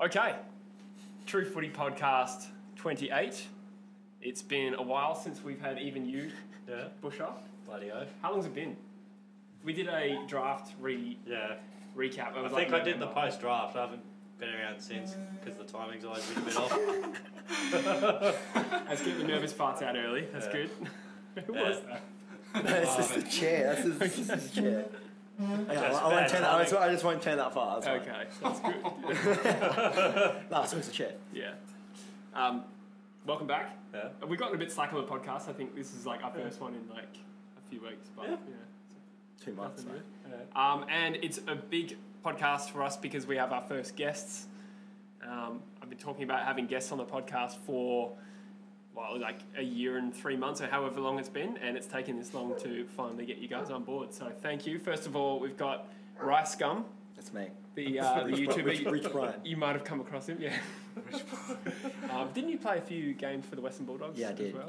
Okay, True Footy Podcast 28. It's been a while since we've had even you, Yeah, Busher. bloody oath. How long's it been? We did a draft re Yeah, recap. It I was think like I did the November. post draft. I haven't been around since because the timing's always been a bit off. Let's get the nervous parts out early. That's Yeah. good. Who Yeah. was that? No, it's just the chair. That's just, this is the chair. Yeah, Just I, I, won't turn that, I, just, timing. I just won't turn that far. That's fine. Okay, that's good. No, it's always the chair. yeah. Um, welcome back. Yeah. We've gotten a bit slack on the podcast. I think this is like our first one in like a few weeks. But Yeah. yeah. Two months. Nothing mate. Um, and it's a big podcast for us because we have our first guests. Um, I've been talking about having guests on the podcast for, well, like a year and three months or however long it's been, and it's taken this long to finally get you guys on board. So thank you. First of all, we've got Rice Gum, That's me. the, uh, the YouTuber. Rich, Rich Brian. You might have come across him, yeah. um, didn't you play a few games for the Western Bulldogs? Yeah, I as did. well?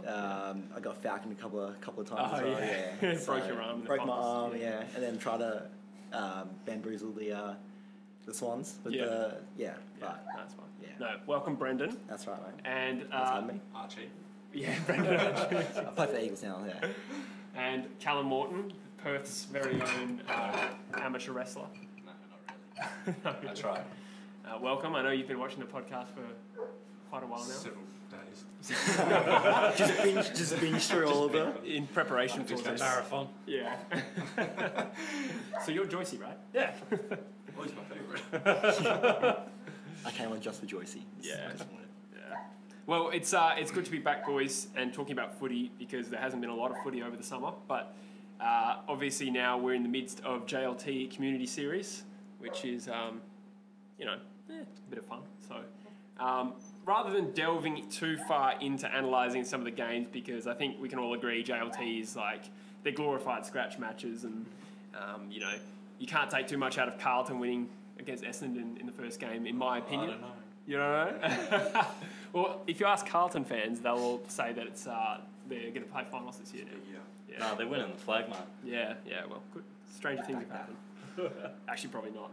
Um, I got falconed a couple of couple of times Oh, as well. yeah. Yeah, Broke your arm in the Broke my arm. yeah. Yeah. and then try to um, bamboozle the uh, the swans. But Yeah. the, yeah, yeah, but that's fine. yeah. No, welcome, Brendon. that's right, mate. And uh, on me. Archie. Yeah, Brendon. I play for the Eagles now. Yeah. and Callum Morton, Perth's very own uh, amateur wrestler. No, not really. I tried. Uh, welcome. I know you've been watching the podcast for quite a while now. Several days. just binge, just binge through all of them. In preparation for Just this. Marathon. Yeah. so you're Joycey, right? Yeah. Always my favourite. I came on just for Joycey. Yeah. Well, it's uh, it's good to be back, boys, and talking about footy because there hasn't been a lot of footy over the summer. But uh, obviously now we're in the midst of JLT Community Series, which is um, you know eh, a bit of fun. So um, rather than delving too far into analysing some of the games, because I think we can all agree JLT is like they're glorified scratch matches, and um, you know you can't take too much out of Carlton winning against Essendon in the first game, in my opinion. Know. You don't know? well, if you ask Carlton fans, they'll all say that it's uh, they're going to play finals this year now. Yeah. Yeah. No, they're winning the flag, mate. Yeah, yeah, well, good. Stranger things have happened. Actually, probably not.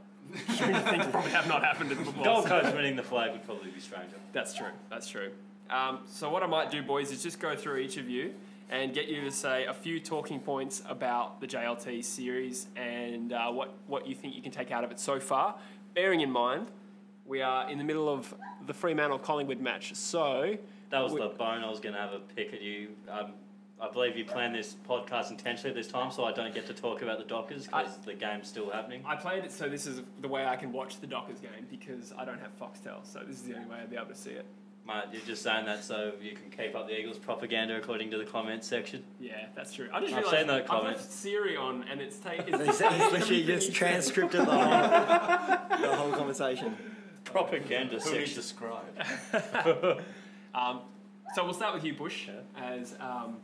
Stranger things probably have not happened in football. Gold Coast winning the flag would probably be stranger. That's true. That's true. Um, so what I might do, boys, is just go through each of you and get you to say a few talking points about the JLT series and uh, what what you think you can take out of it so far. Bearing in mind, we are in the middle of the Fremantle Collingwood match, so That was we- the bone I was going to have a pick at you. Um, I believe you planned this podcast intentionally at this time, so I don't get to talk about the Dockers because the game's still happening. I played it so this is the way I can watch the Dockers game because I don't have Foxtel, so this is the only way I'd be able to see it. Mate, you're just saying that so you can keep up the Eagles propaganda according to the comments section. Yeah, that's true. I just I've realised seen that I've comment. left Siri on and it's taken. He's, he's literally just transcripted the whole, the whole conversation. Propaganda Who needs section. describe? Um, so we'll start with you, Bush, Yeah. as um,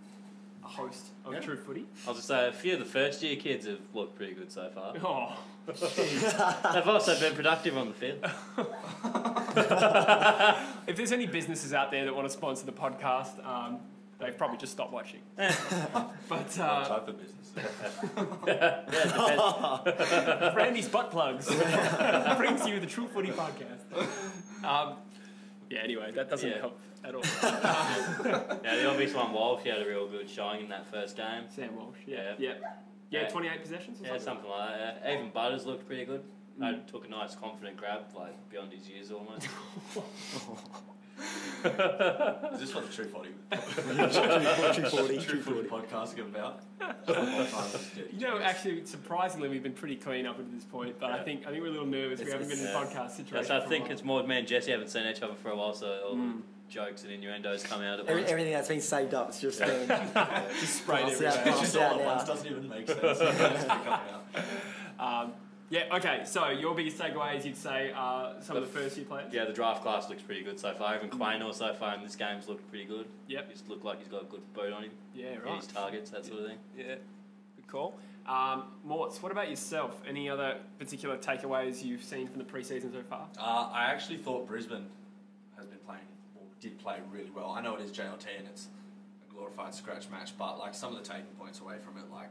a host of Yeah. True Footy. I'll just say a few of the first year kids have looked pretty good so far. Oh, They've also been productive on the field. if there's any businesses out there that want to sponsor the podcast, um, they've probably just stopped watching. but what uh, type of business? Yeah. Randy's butt plugs brings you the True Footy podcast. Um, yeah. Anyway, that doesn't Yeah. help at all. Yeah, the obvious one, Walsh, he had a real good showing in that first game. Sam Walsh. Yeah. Yeah. Yeah. Yeah. Yeah. 28 possessions. Or Yeah, something? something like that. Yeah. Even Butters looked pretty good. Mm. I took a nice confident grab, like beyond his years almost. Is this what the True Footy, True 40, True true Footy 40. podcast is about? Just one more time, just get You know, jokes. actually, surprisingly, we've been pretty clean up until this point. But I Yeah. think I think we're a little nervous. we It's- haven't been in a yeah. podcast situation. That's, I for a think while. it's more me and Jesse haven't seen each other for a while, so all Mm. the jokes and innuendos come out at Every, once. everything that's been saved up is just been just sprayed Blast everywhere. out. It's just all Yeah, at now. once, doesn't even make sense. It's just coming out. Um, yeah. Okay. So your biggest takeaways, you'd say, are some of the first year players. Yeah, the draft class looks pretty good so far. Even Quaynor so far in this game's looked pretty good. Yep. He's looked like he's got a good boot on him. Yeah. Hit Right. his targets, that sort of thing. Yeah. Good call. Um, Morts, what about yourself? Any other particular takeaways you've seen from the preseason so far? Uh, I actually thought Brisbane has been playing, or did play really well. I know it is JLT and it's a glorified scratch match, but like some of the taking points away from it, like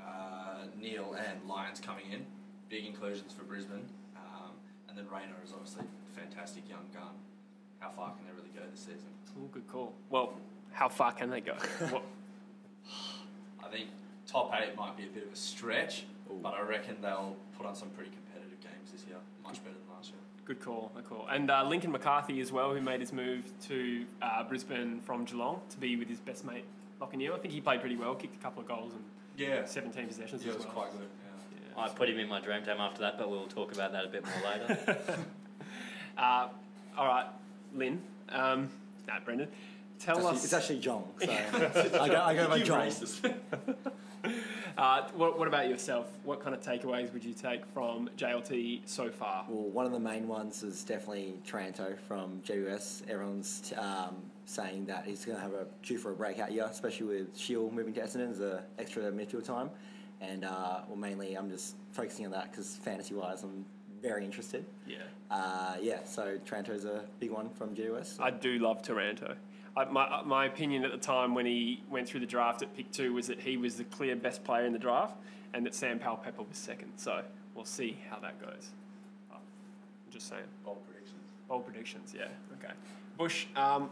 uh, Neale and Lyons coming in, big inclusions for Brisbane, um, and then Rayner is obviously a fantastic young gun. How far can they really go this season? Oh, good call. Well, how far can they go? I think top eight might be a bit of a stretch, Ooh. but I reckon they'll put on some pretty competitive games this year. Much better than last year. good call, good call. And uh, Lincoln McCarthy as well, who made his move to uh, Brisbane from Geelong to be with his best mate Lachie Neale. I think he played pretty well, kicked a couple of goals and Yeah, 17 possessions yeah, as it was quite good. Yeah. I put him in my dream team after that, but we'll talk about that a bit more later. Uh, all right, Lynn. Um, nah, Brendon. Tell It's actually, us. it's actually Jong. So I go, I go by You Jong. Uh, what, what about yourself? What kind of takeaways would you take from JLT so far? Well, one of the main ones is definitely Taranto from GWS. Everyone's um, saying that he's going to have a due for a breakout year, especially with Shiel moving to Essendon as a extra midfield time. And uh, well, mainly I'm just focusing on that because fantasy wise, I'm very interested. Yeah. Uh, yeah, so Taranto's a big one from GWS. I do love Taranto. I, my, my opinion at the time when he went through the draft at pick two was that he was the clear best player in the draft and that Sam Powell Pepper was second. So we'll see how that goes. Oh, I'm just saying. Bold predictions. Bold predictions, yeah. Okay. Bush, um,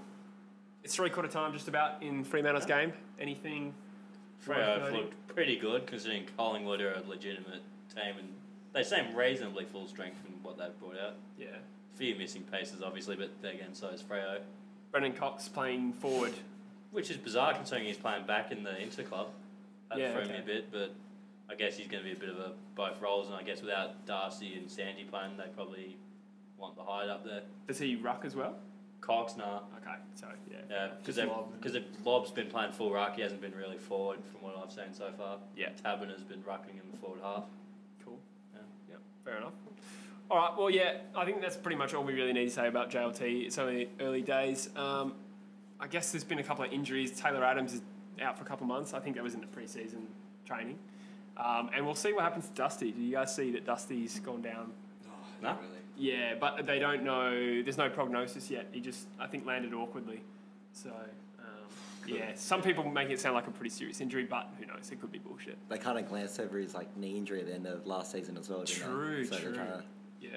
it's three quarter time just about in Fremantle's game. Anything? Freo looked pretty good considering Collingwood are a legitimate team and they seem reasonably full strength from what they've brought out. Yeah. A few missing pieces, obviously, but again, so is Freo. Brennan Cox playing forward. Which is bizarre considering he's playing back in the inter club. That Yeah, threw me a bit, but I guess he's going to be a bit of a both roles, and I guess without Darcy and Sandy playing, they probably want the hide up there. Does he ruck as well? Cox, nah. Okay, so yeah. Yeah, because Just Lobb. because Lobb's been playing full ruck, he hasn't been really forward from what I've seen so far. Yeah. Tabin has been rucking in the forward half. Cool. Yeah. Yeah, fair enough. All right, well, yeah, I think that's pretty much all we really need to say about JLT. It's only early days. Um, I guess there's been a couple of injuries. Taylor Adams is out for a couple of months. I think that was in the preseason training. Um, and we'll see what happens to Dusty. Do you guys see that Dusty's gone down? Oh, No? not really. Yeah, but they don't know. There's no prognosis yet. He just, I think, landed awkwardly. So, um, yeah, some people make it sound like a pretty serious injury, but who knows? It could be bullshit. They kind of glanced over his like knee injury at the end of last season as well. Didn't True, they? So true. they're trying Yeah,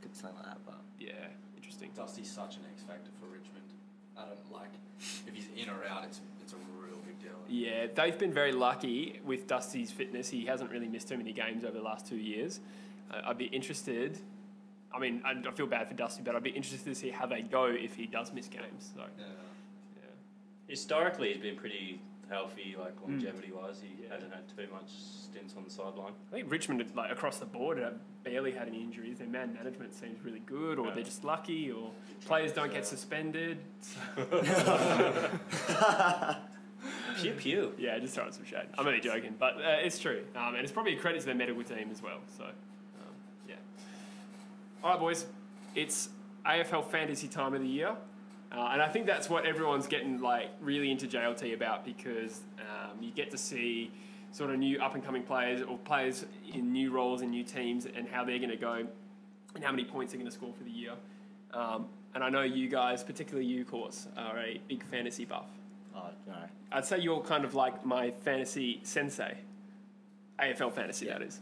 get something like that, but yeah, interesting. Dusty's such an X factor for Richmond. I don't like if he's in or out. It's it's a real big deal. Yeah, they've been very lucky with Dusty's fitness. He hasn't really missed too many games over the last two years. Uh, I'd be interested. I mean, I, I feel bad for Dusty, but I'd be interested to see how they go if he does miss games. So, Yeah. yeah. Historically, he's been pretty healthy, like longevity wise. He Yeah. hasn't had too much stints on the sideline. I think Richmond, like across the board, have barely had any injuries. Their man management seems really good, or Yeah. they're just lucky, or players don't get suspended. Pew pew. Yeah, just throwing some shade. I'm only joking, but uh, it's true, um, and it's probably a credit to their medical team as well. So, yeah. All right, boys, it's AFL fantasy time of the year, uh, and I think that's what everyone's getting like really into JLT about because um, you get to see sort of new up and coming players or players in new roles in new teams and how they're going to go and how many points they're going to score for the year. Um, and I know you guys, particularly you, course, are a big fantasy buff. oh no. I'd say you're kind of like my fantasy sensei. AFL fantasy, Yeah. that is.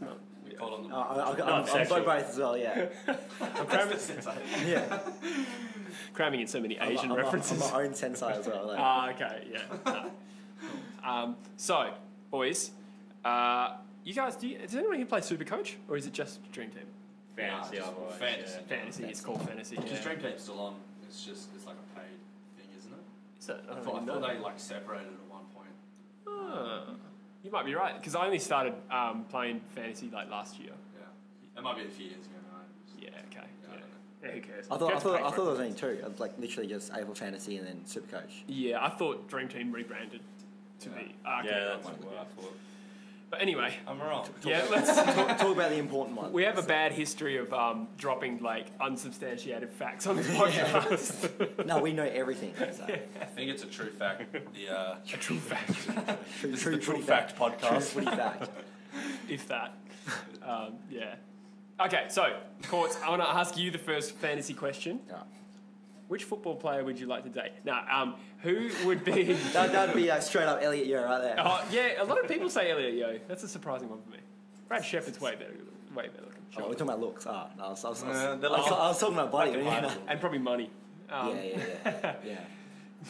We call on them. Uh, I, I, I'm, I'm sexual. both as well. Yeah, I'm cramming, yeah. cramming in so many I'm, Asian I'm, references. I'm my own sensei as well. Like. Ah, okay, yeah. no. um, so, boys, uh, you guys, do you, does anyone here play Super Coach or is it just Dream Team? Fantasy, Nah, just otherwise. fantasy. Yeah. Fantasy, it's called fantasy. Because Yeah. Dream Team's still on. It's just it's like a paid thing, isn't it? Is it? I I thought, I thought they like separated at one point. Ah, you might be right because I only started um, playing fantasy like last year. Yeah, that might be a few years ago. No? Yeah, okay. Yeah, Yeah. Yeah, who cares? I thought I thought I thought it. there was only two. It was like literally just AFL Fantasy and then Supercoach. Yeah, I thought Dream Team rebranded to Yeah. be. okay, Yeah, right, that's right, what. I thought. But anyway, I'm wrong. yeah, let's. talk, talk about the important one. We have a bad history of um, dropping like unsubstantiated facts on this podcast. No, we know everything. So. I think it's a true fact. The uh, A true fact, True, This is true, the True footy Fact podcast. footy fact. if that. Um, yeah. Okay, so courts. I want to ask you the first fantasy question. Yeah. Which football player would you like to date? Now, um, who would be? That that'd be uh, straight up Elliot Yeo right there. oh, yeah, a lot of people say Elliot Yeo. That's a surprising one for me. Brad Sheppard's way better. Way way better looking. Oh, we're talking about looks. Ah, no, I was, I was, I was, Uh, I was, I was talking about body. like a yeah. And probably money. Um, yeah, yeah, yeah, yeah.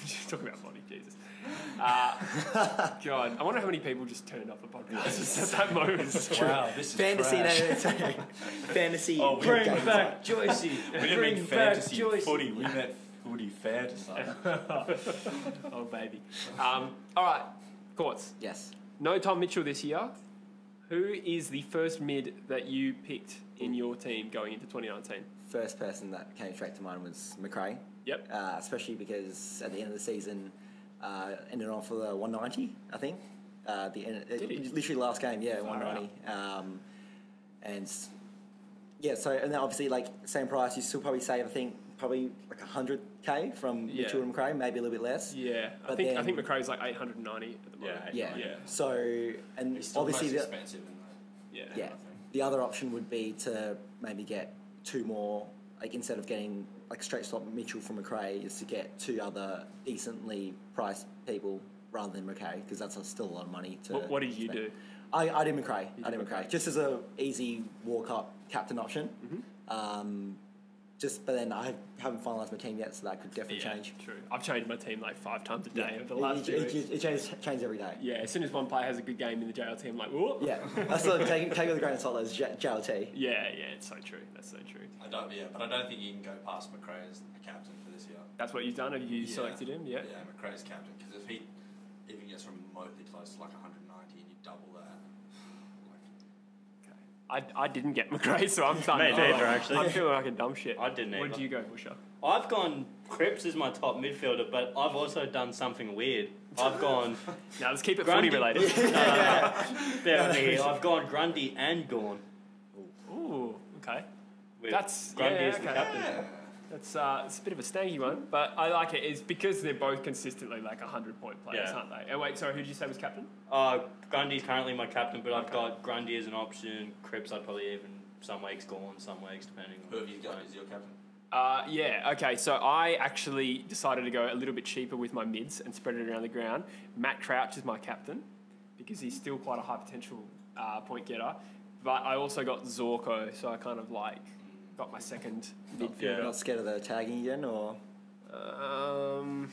Just talking about money, Jesus. Uh, God, I wonder how many people just turned off the podcast just at that moment. Wow, this is Fantasy, no, trash. no, sorry. fantasy. Oh, we bring Bring games. back Joycey. We didn't Bring mean fantasy Joycey. footy. We meant footy fantasy. oh, baby. Um, all right, courts. Yes. No Tom Mitchell this year. Who is the first mid that you picked in your team going into 2019? First person that came straight to mind was Macrae, Yep. uh, especially because at the end of the season, uh, ended off with a 190, I think. Uh, the end, Did he? literally last game, yeah, Far 190. Um, and yeah, so and then obviously like same price, you still probably save I think probably like 100k from Yeah. Mitchell and Macrae, maybe a little bit less. Yeah, I But think I then- think Macrae's like 890 at the moment. Yeah. Yeah. yeah, So and It's still obviously most the, expensive. yeah. yeah, the other option would be to maybe get two more, like instead of getting like straight swap Mitchell from Macrae, is to get two other decently priced people rather than Macrae because that's still a lot of money to. What, what did you spend. do? I, I did Macrae. You I did did Macrae Macrae. just as a easy walk up captain option. Mm-hmm. Um, just but then I haven't finalised my team yet, so that could definitely Yeah, change. True. I've changed my team like five times a day Yeah. over the last it, two it, weeks. it, changes, changes every day. Yeah, as soon as one player has a good game in the JLT, I'm like, whoa. Yeah, I still take, take it with a grain of salt as JLT. Yeah, yeah, it's so true. That's so true. I don't. Yeah, but I don't think you can go past Macrae as a captain for this year. That's what you've done. Have you Yeah. selected him? Yeah. Yeah, Macrae's captain because if he even gets remotely close to like 190 and you double that, like I, I didn't get Macrae, so I'm starting Me to feel neither, like, actually. I'm feeling like a dumb shit. I didn't Either. Where either. did you go, Busher? I've gone Cripps as my top midfielder, but I've also done something weird. I've gone Now let's keep it Grundy. footy related. No, no, no. Bear with me. I've gone Grundy and Gawn. Ooh, okay. With That's- Grundy yeah, as the okay. captain. That's uh, it's a bit of a snaggy one, but I like it. It's because they're both consistently like hundred point players, Yeah. aren't they? Oh wait, sorry, who did you say was captain? Uh, Grundy's currently my captain, but I've Okay. got Grundy as an option. Cripps, I'd probably even some weeks Gawn, some weeks depending. who on have you got as your captain? Uh, yeah, okay. So I actually decided to go a little bit cheaper with my mids and spread it around the ground. Matt Crouch is my captain because he's still quite a high potential uh, point getter. But I also got Zorko, so I kind of like got my second You're midfielder. not scared of the tagging again, or Um,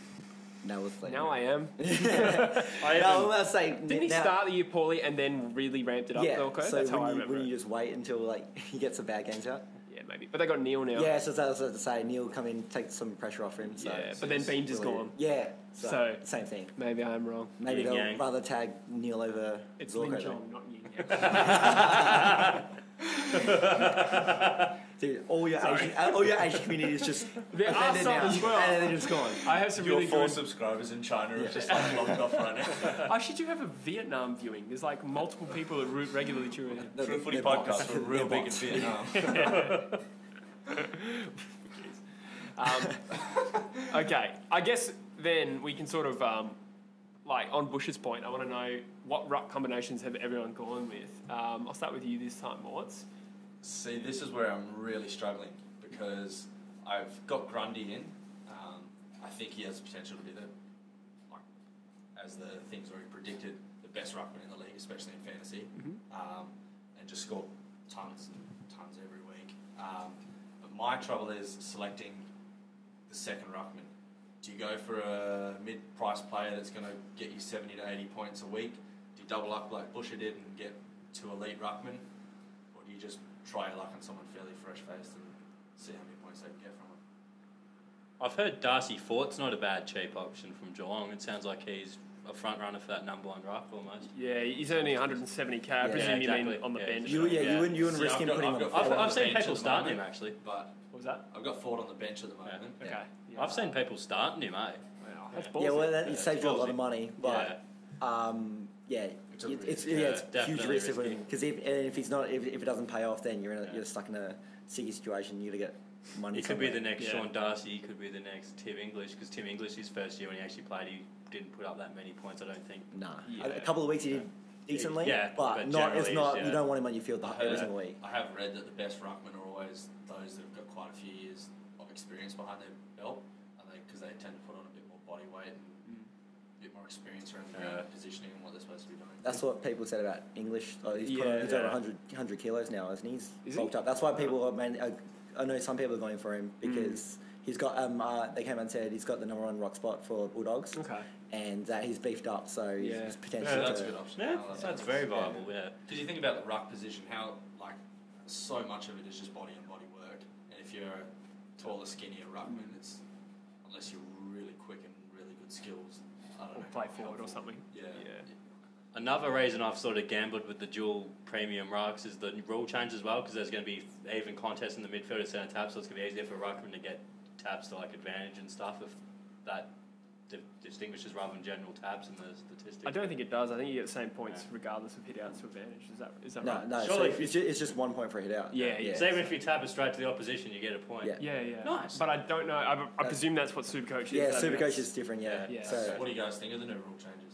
no? With like, now I am. I no, even- let's say Didn't he now, start the year poorly and then really ramped it up? Yeah, Zorko? so That's how I when, you, remember when it. you just wait until like he gets the bad games out. Yeah, maybe. But they got Neale now. Yeah, so that's what I was to say. Neale come in, take some pressure off him. So, Yeah, but then it's Beams is gone. Yeah, so, So- same thing. Maybe I am wrong. Maybe Yin they'll yang. rather tag Neale over It's Zorko. Lin. Jong, not Yin Yang. Dude, all your Asian, uh, all your Asian communities just There are offended some now, as well. and then they're just gone. I have some Your really four good. subscribers in China Yeah. are just like locked off right now. I should do have a Vietnam viewing. There's like multiple people that re- regularly tune in. They're- True Footy they're podcast bots. are real They're big in. Vietnam. Um, okay, I guess then we can sort of um, like on Bush's point. I want to know what ruck combinations have everyone gone with. Um, I'll start with you this time, Morts. See, this is where I'm really struggling because I've got Grundy in. Um, I think he has the potential to be the, like, as the things already predicted, the best ruckman in the league, especially in fantasy, um, and just score tons and tons every week. Um, but my trouble is selecting the second ruckman. Do you go for a mid-price player that's going to get you 70 to 80 points a week? Do you double up like Busher did and get two elite ruckmen? Or do you just try your luck on someone fairly fresh-faced and see how many points they can get from it? I've heard Darcy Fort's not a bad cheap option from Geelong. It sounds like he's a front runner for that number one ruck almost. Yeah, he's only 170k. I Yeah, presume you mean on the Yeah. bench. You, yeah, Yeah. you wouldn't, you wouldn't See, risk I've him got- putting I've him on got the I've, I've seen people at starting him actually. But What was that? I've got Fort on the bench at the moment. Yeah. Okay. Yeah. I've seen people starting him, eh? Wow, that's Yeah. ballsy. Yeah, well, that, Yeah, it saves you a lot of money, but um, yeah, It's a it's risk. yeah, Yeah, it's huge definitely risk risky. because if and if he's not if, if it doesn't pay off, then you're in a, Yeah. you're stuck in a sticky situation. You got to get money. He could be the next Yeah. Sean Darcy. He could be the next Tim English because Tim English, his first year when he actually played, he didn't put up that many points. I don't think. Nah, Yeah. a, a couple of weeks he did decently, Yeah, but, but not. It's not. yeah. You don't want him on your field the, I every heard- single week. I have read that the best ruckmen are always those that have got quite a few years of experience behind their belt, and they because they tend to put on a bit more body weight and a bit more experience around the Yeah. positioning, and what they're supposed to be doing. That's what people said about English. Oh, he's, put on, Yeah. over 100, 100 kilos now, isn't he? He's Is he? bulked up. That's why people are, man, uh, I know some people are going for him because he's got, um, uh, they came and said he's got the number one rock spot for Bulldogs Okay. and that he's beefed up, so Yeah. he's So potentially that's a good option. Yeah, I like that's that. very viable. Yeah. Because you think about the ruck position, how like so much of it is just body and body work, and if you're a taller, skinnier ruckman, it's unless you're really quick and really good skills. I Or know. play forward or something. Yeah. Yeah. Another reason I've sort of gambled with the dual premium rucks is the rule change as well, because there's going to be even contests in the midfield at centre taps, so it's going to be easier for ruckman to get taps to like advantage and stuff if that di- distinguishes rather than general tabs in the statistics. I don't think it does. I think you get the same points Yeah. regardless of hit outs to advantage. Is that is that No, right? no, Surely so it's, just, it's just one point for a hit out. Yeah, yeah. So even if you tap it straight to the opposition, you get a point. Yeah. Yeah, yeah. Nice. But I don't know. I, I presume that's what Supercoach is. Yeah, that Supercoach is different, yeah. Yeah. So, What do you guys think of the new rule changes?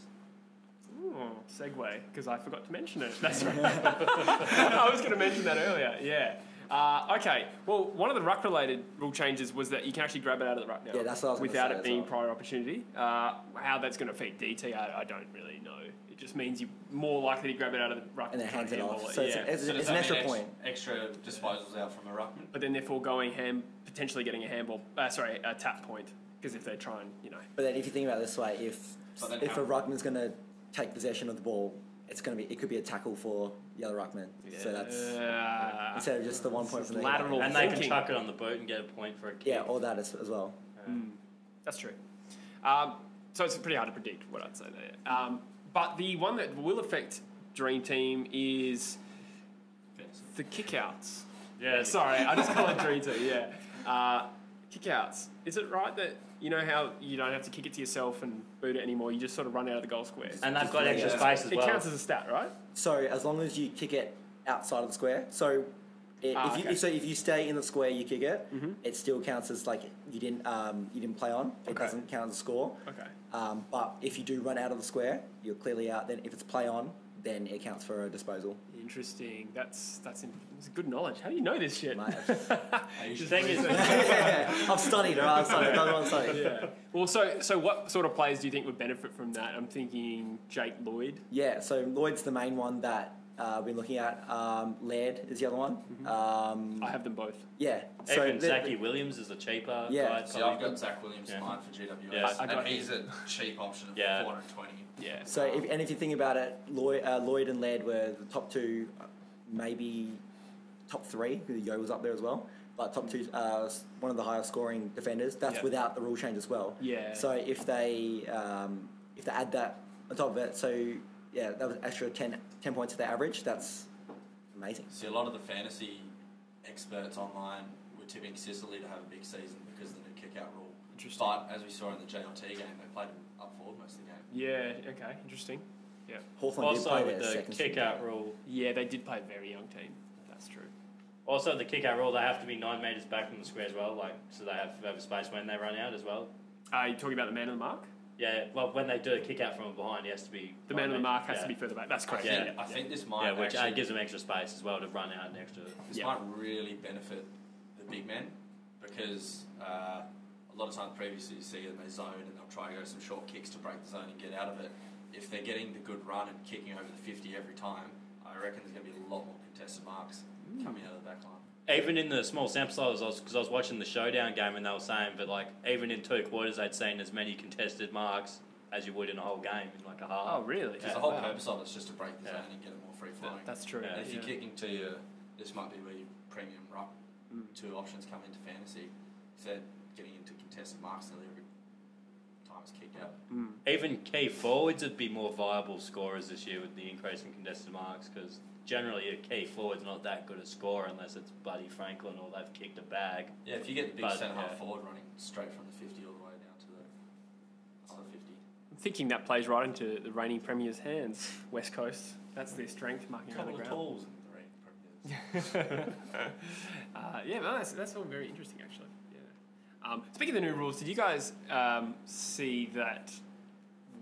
Oh, segue, because I forgot to mention it. That's right. I was going to mention that earlier. Yeah. Uh, okay. Well, one of the ruck related rule changes was that you can actually grab it out of the ruck now. Yeah, that's what I was Without say it being well. prior opportunity. Uh, how that's going to affect DT, I, I don't really know. It just means you're more likely to grab it out of the ruck and then try hands it off. So it's, yeah. it's, So it's an extra point. ex- Extra disposals out from a ruckman. but then they're foregoing hand, potentially getting a handball, uh, sorry, a tap point, because if they try and, you know. But then if you think about it this way, if if how- a ruckman's going to take possession of the ball, it's going to be it could be a tackle for Yellow other ruckman. So that's Uh, instead of just the one point this from the lateral And they can chuck it on the boot and get a point for a kick. yeah, or that as, as well. Mm, that's true. Um, so it's pretty hard to predict what I'd say there. Um, but the one that will affect Dream Team is the kickouts. Yeah. Sorry, I just call it Dream Team. Yeah, uh, kickouts. Is it right that you know how you don't have to kick it to yourself and boot it anymore? You just sort of run out of the goal square. And they've got extra Yeah. space as it counts as a stat, right? So as long as you kick it outside of the square, so i Ah, if you okay. so if you stay in the square, you kick it. Mhm. It still counts as like you didn't um, you didn't play on. It Okay. doesn't count as a score. Okay. Um, but if you do run out of the square, you're clearly out. Then if it's play on, then it counts for a disposal. Interesting. That's that's, in, that's good knowledge. How do you know this shit? Mate. The thing is, I've studied, right? I've studied. I've done study. yeah. Well, so so what sort of players do you think would benefit from that? I'm thinking Jake Lloyd. Yeah, so Lloyd's the main one that uh, we're looking at. Um, Laird is the other one. Um, I have them both. yeah, so even the- Zachy Williams is a cheaper Yeah. guy. See, I've got Zach Williams Yeah. in mind for GWS, Yeah. I got and he's a cheap option of Yeah. 420. Yeah. So, if, and if you think about it, Lloyd, uh, Lloyd and Laird were the top two, uh, maybe top three. because Yeo was up there as well, but top two, uh, one of the highest scoring defenders. That's Yeah. without the rule change as well. Yeah. So if they um, if they add that on top of it, so yeah, that was extra 10, 10 points to their average. That's amazing. See, a lot of the fantasy experts online were tipping Sicily to have a big season because of the new kick-out rule. Interesting. But as we saw in the JLT game, they played up forward most of the game. Yeah. Okay. Interesting. Yeah. Hawthorn did Also play with the kick string. out rule. Yeah, they did play a very young team. That's true. Also the kick out rule, they have to be nine metres back from the square as well, like so they have, have space when they run out as well. Are you talking about the man of the mark? Yeah, well when they do a kick out from behind, he has to be The man of the mark has yeah. to be further back. That's I correct. think, Yeah. I think this might Yeah, which uh, actually, gives them extra space as well to run out an extra. this Yeah. might really benefit the big men because uh, a lot of times previously you see them they zone and they'll try and go some short kicks to break the zone and get out of it. If they're getting the good run and kicking over the 50 every time, I reckon there's going to be a lot more contested marks coming out of the back line. Even in the small sample size, I was because I was watching the showdown game and they were saying, but like even in two quarters, they'd seen as many contested marks as you would in a whole game in like a half. Oh, really? Because Yeah. the whole Wow. purpose of it's just to break the Yeah. zone and get it more free flowing. That's true. Yeah. And if you're yeah. kicking to your, this might be where your premium ruck Mm. two options come into fantasy. If they're getting into contested marks nearly every time it's kicked out. Mm. Even key forwards would be more viable scorers this year with the increase in contested marks because generally a key forward's not that good a scorer unless it's Buddy Franklin or they've kicked a bag. Yeah, if you get the big But, centre half yeah. forward running straight from the 50 all the way down to the other 50. I'm thinking that plays right into the reigning premier's hands. West Coast. That's their strength, marking around the couple of ground. tools in the range premiers. uh, yeah, no, that's, that's all very interesting, actually. Yeah. Um, speaking of the new rules, did you guys um, see that?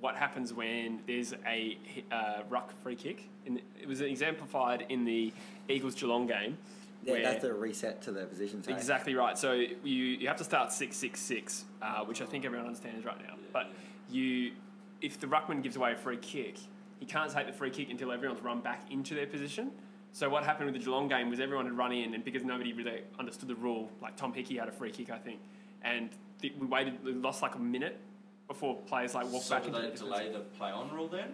What happens when there's a uh, ruck free kick? In the, it was exemplified in the Eagles Geelong game. Yeah, that's a reset to the position. tag. Exactly right. So you, you have to start six six six, uh, which I think everyone understands right now. But you if the ruckman gives away a free kick, he can't take the free kick until everyone's run back into their position. So what happened with the Geelong game was everyone had run in, and because nobody really understood the rule, like Tom Hickey had a free kick, I think, and we waited, we lost like a minute before players like walk so back do into they their delay defense. the play on rule then?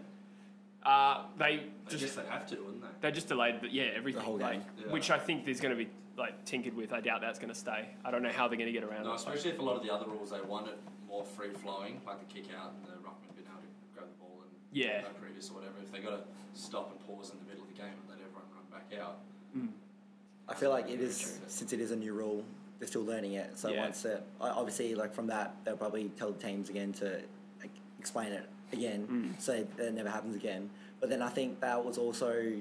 Uh, they I just guess they have to, wouldn't they? they just delayed, but yeah, everything. The whole like, game. Yeah. Which I think there's going to be like tinkered with. I doubt that's going to stay. I don't know how they're going to get around No, it. especially if a lot of the other rules they want it more free flowing, like the kick out and the ruckman being able to grab the ball and Yeah. go previous or whatever. If they got to stop and pause in the middle of the game and let everyone run back out, Mm. I feel like it is since it is a new rule, they're still learning it. So Yeah. once it, obviously, like from that, they'll probably tell the teams again to like, explain it again, Mm. so that it never happens again. But then I think that was also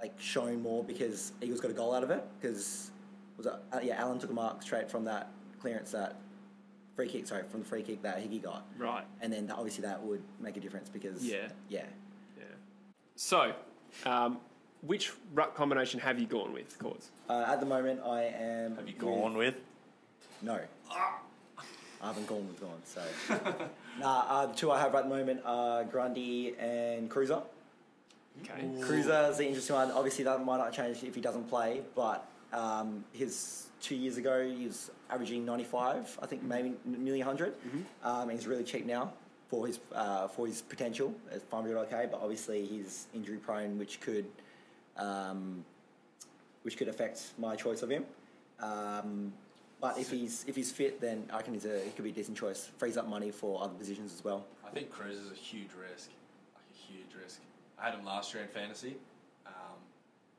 like shown more because Eagles got a goal out of it because was it, uh, yeah Allen took a mark straight from that clearance that free kick sorry from the free kick that Higgy got, Right. and then obviously that would make a difference because Yeah. yeah Yeah. So, um, which ruck combination have you gone with, Cords? uh, at the moment I am Have you gone with? No. I haven't gone with gone, so. nah, uh, the two I have at the moment are Grundy and Kreuzer. Okay. Kreuzer is the interesting one. Obviously, that might not change if he doesn't play, but um, his two years ago, he was averaging 95, I think maybe nearly 100. Um, and he's really cheap now for his uh, for his potential as five hundred okay, but obviously he's injury prone, which could um, which could affect my choice of him. Um, but if he's if he's fit, then I reckon he's a, he could be a decent choice. Frees up money for other positions as well. I think Cruz is a huge risk, like a huge risk. I had him last year in fantasy, um,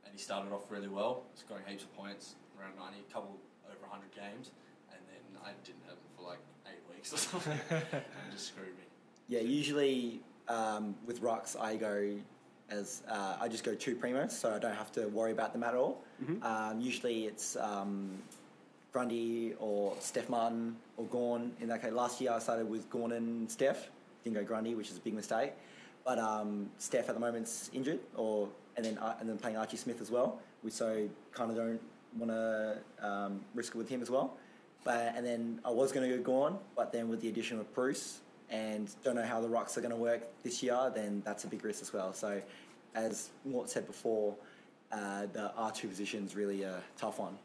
and he started off really well, scoring heaps of points, around ninety, a couple over hundred games, and then I didn't have him for like eight weeks or something, and just screwed me. Yeah, usually um, with rucks I go as uh, I just go two primos, so I don't have to worry about them at all. Um, usually it's um, Grundy or Stef Martin or Gawn. In that case, last year I started with Gawn and Stef. Didn't go Grundy, which is a big mistake. But um, Stef at the moment's injured, or and then uh, and then playing Archie Smith as well. We so kind of don't want to um, risk it with him as well. But and then I was going to go Gawn, but then with the addition of Preuss and don't know how the rocks are going to work this year, then that's a big risk as well. So, as Mort said before, uh, the R two position is really a tough one.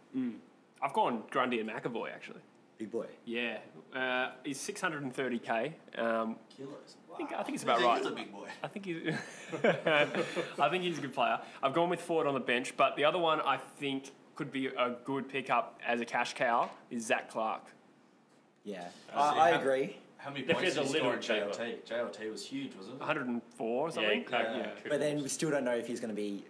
I've gone Grundy and McEvoy actually. Big boy. Yeah, uh, he's 630k. Um, Kilos. I think, I think it's about right. is a big boy. I think he's. I think he's a good player. I've gone with Fort on the bench, but the other one I think could be a good pickup as a cash cow is Zach Clark. Yeah, Uh, I, I how- agree. How many points did he little score in cheaper. JLT? JLT was huge, wasn't it? 104 or something. Yeah, Yeah. yeah. But then we still don't know if he's going to be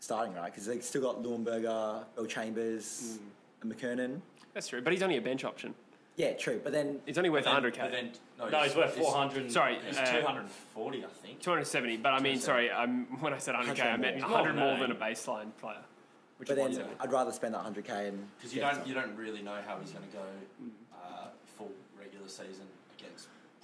starting, right? Because they've still got Leuenberger, Bellchambers, and McKernan. That's true, but he's only a bench option. Yeah, true. But then He's only worth then- 100k. but then- no, No, he's worth 400. Sorry, He's uh, 240, I think. 270. But I mean, sorry, um, when I said 100k, I meant He's more 100 than more than a baseline player. Which but then 170. I'd rather spend that 100k and Because you don't you don't really know how he's going to go uh, full regular season against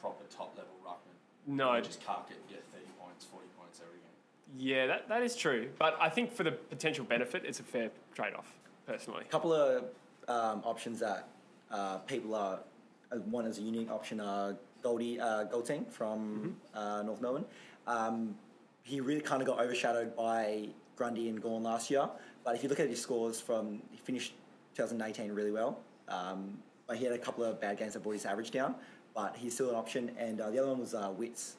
proper top level ruckman. No. you just can't and get thirty points, forty points every game. Yeah, that, that is true. But I think for the potential benefit, it's a fair trade off, personally. A couple of um, options that uh, people are uh, one is a unique option. Uh, Goldie uh, Golding from uh, North Melbourne. Um, he really kind of got overshadowed by Grundy and Gawn last year. But if you look at his scores from he finished 2018 really well. Um, but he had a couple of bad games that brought his average down. But he's still an option. And uh, the other one was uh, Witts.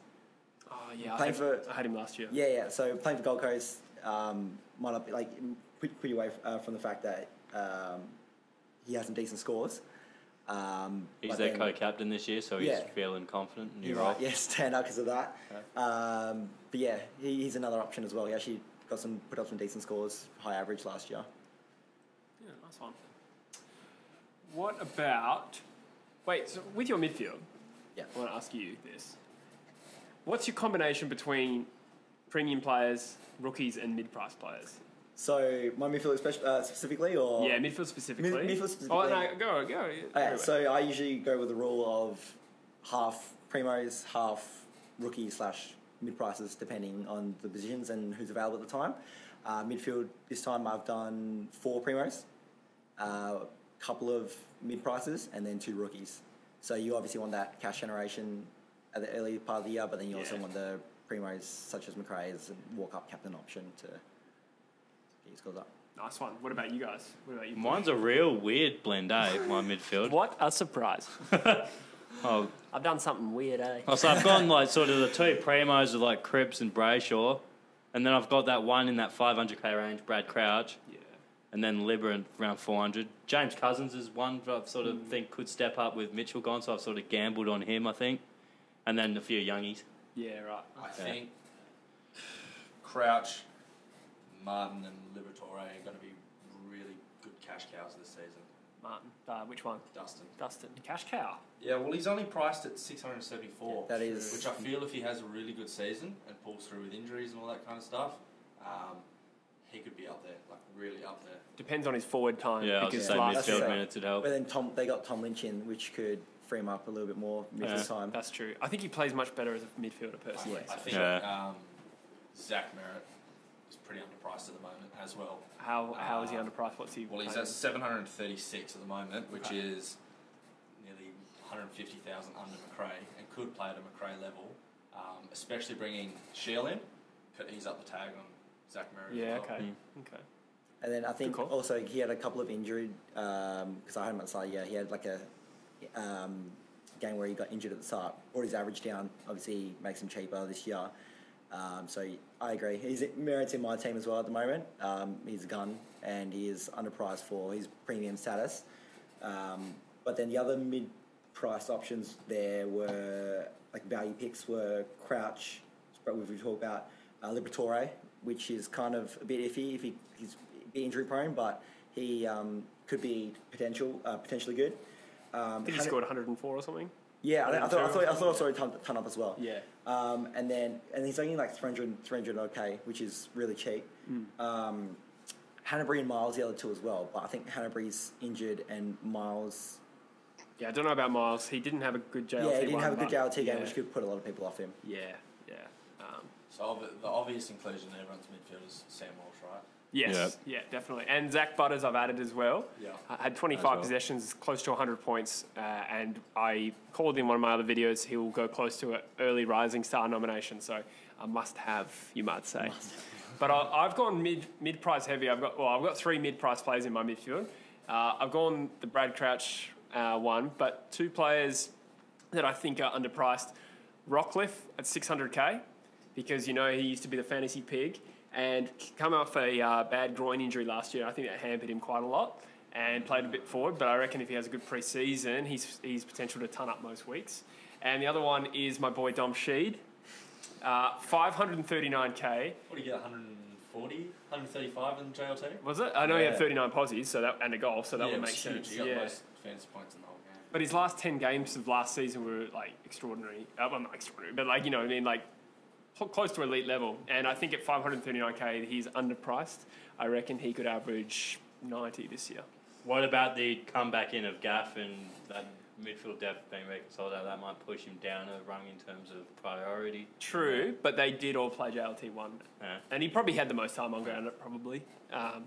Oh, yeah. I Playing had, for- I had him last year. Yeah, yeah. So playing for Gold Coast um, might not be like put, put you away uh, from the fact that um, he has some decent scores. Um, He's their then- co-captain this year, so he's Yeah. feeling confident. And You're you're right. right. Yeah, stand out because of that. Um, but yeah, he, he's another option as well. He actually got some put up some decent scores, high average last year. Yeah, nice one. What about. Wait, so with your midfield, Yeah. I want to ask you this. What's your combination between premium players, rookies, and mid price players? So my midfield uh, specifically, or Yeah, midfield specifically. midfield Oh, specifically. no, go, go. Okay, Anyway. so I usually go with the rule of half primos, half rookie slash mid prices, depending on the positions and who's available at the time. Uh, midfield this time I've done four primos, a couple of mid prices, and then two rookies. So you obviously want that cash generation at the early part of the year, but then you also Yeah. want the primos such as Macrae as walk up captain option to get your scores up. Nice one. What about you guys? What about you? Mine's a real weird blend, eh? My midfield. What a surprise. Oh, I've done something weird, eh? oh, so I've gone like sort of the two primos of like Cripps and Brayshaw, and then I've got that one in that 500k range, Brad Crouch, Yeah. And then Libra around 400. James Cousins is one that I sort of think could step up with Mitchell gone, so I've sort of gambled on him, I think, and then a few youngies. Yeah, right. I Yeah. think Crouch, Martin, and Liberatore are going to be really good cash cows this season. Martin. Uh, which one? Dustin. Dustin. Cash cow. Yeah, well, he's only priced at 674. That is- Which I feel if he has a really good season and pulls through with injuries and all that kind of stuff, um, he could be up there, like really up there. Depends on his forward time. Yeah, I was because going to last say midfield year- minutes would help. But then Tom, they got Tom Lynch in, which could free him up a little bit more midfield Yeah. time. That's true. I think he plays much better as a midfielder personally. I think Yeah. um, Zach Merrett is pretty underpriced at the moment as well. How how is he Uh, underpriced? What's he? Well, he's playing? at 736 at the moment, which Okay. is nearly 150,000 under Macrae and could play at a Macrae level, um, especially bringing Shiel in. c- He's up the tag on Zach Merrett. as Yeah. well. Okay. Mm. Okay. And then I think also he had a couple of injured because I had him at the start. Yeah, he had like a um, game where he got injured at the start. Brought his average down. Obviously, makes him cheaper this year. Um, so I agree. He's merits in my team as well at the moment. Um, he's a gun and he is underpriced for his premium status. Um, but then the other mid-priced options there were like value picks were Crouch, but we've talked about uh, Liberatore, which is kind of a bit iffy if he, he's a bit injury prone, but he um, could be potential uh, potentially good. Um, I think he scored 104 or something. yeah, I, I, thought, I, thought, I thought I saw a ton, ton up as well. Yeah. Um, and then and he's only like 300, 300 okay, which is really cheap. Mm. Um, Hanbury and Miles the other two as well, but I think Hanbury's injured and Miles. Yeah, I don't know about Miles. He didn't have a good JLT. yeah, he didn't one, have a good but JLT game, yeah. which could put a lot of people off him. Yeah, yeah. Um, So the obvious inclusion in everyone's midfield is Sam Walsh, right? Yes, yeah. definitely. And Zach Butters, I've added as well. Yeah. I had 25 well. possessions, close to 100 points, uh, and I called in one of my other videos. He will go close to an early Rising Star nomination, so a must-have, you might say. But I, I've gone mid mid price heavy. I've got well, I've got three mid price players in my midfield. Uh, I've gone the Brad Crouch uh, one, but two players that I think are underpriced. Rockliff at 600k, because you know he used to be the fantasy pig and come off a uh, bad groin injury last year. I think that hampered him quite a lot and played a bit forward. But I reckon if he has a good pre-season, he's he's potential to ton up most weeks. And the other one is my boy Dom Sheed, uh, 539k. What do you get, 140, 135 in the JLT? Was it? I know he had 39 posies, so that and a goal, so that yeah, would make was huge. sense. He got yeah. most fantasy points in the whole game. But his last 10 games of last season were like extraordinary. Uh, well, not extraordinary, but like, you know, I mean, like close to elite level. And I think at 539k, he's underpriced. I reckon he could average 90 this year. What about the comeback in of Gaff and that midfield depth being reconciled out? That might push him down a rung in terms of priority. True, but they did all play JLT one. Yeah. And he probably had the most time on ground, probably. Um,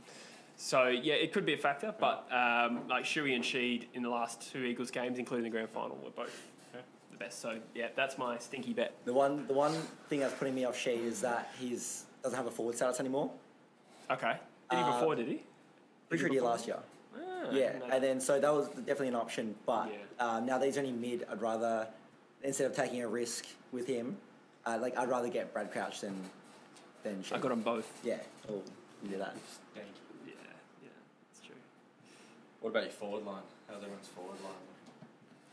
so, yeah, it could be a factor. But um, like Shuey and Sheed in the last two Eagles games, including the grand final, were both best. So, yeah, that's my stinky bet. The one the one thing that's putting me off Sheed is that he's doesn't have a forward status anymore. Okay. Did he Uh, before, did he? Pretty sure he did last year. Ah, Yeah, no. and then so that was definitely an option. But Yeah. um, now that he's only mid, I'd rather instead of taking a risk with him, uh, like I'd rather get Brad Crouch than than. I got them both. Yeah, oh, you do that. Thank you. Yeah, yeah, that's true. What about your forward line? How's everyone's forward line?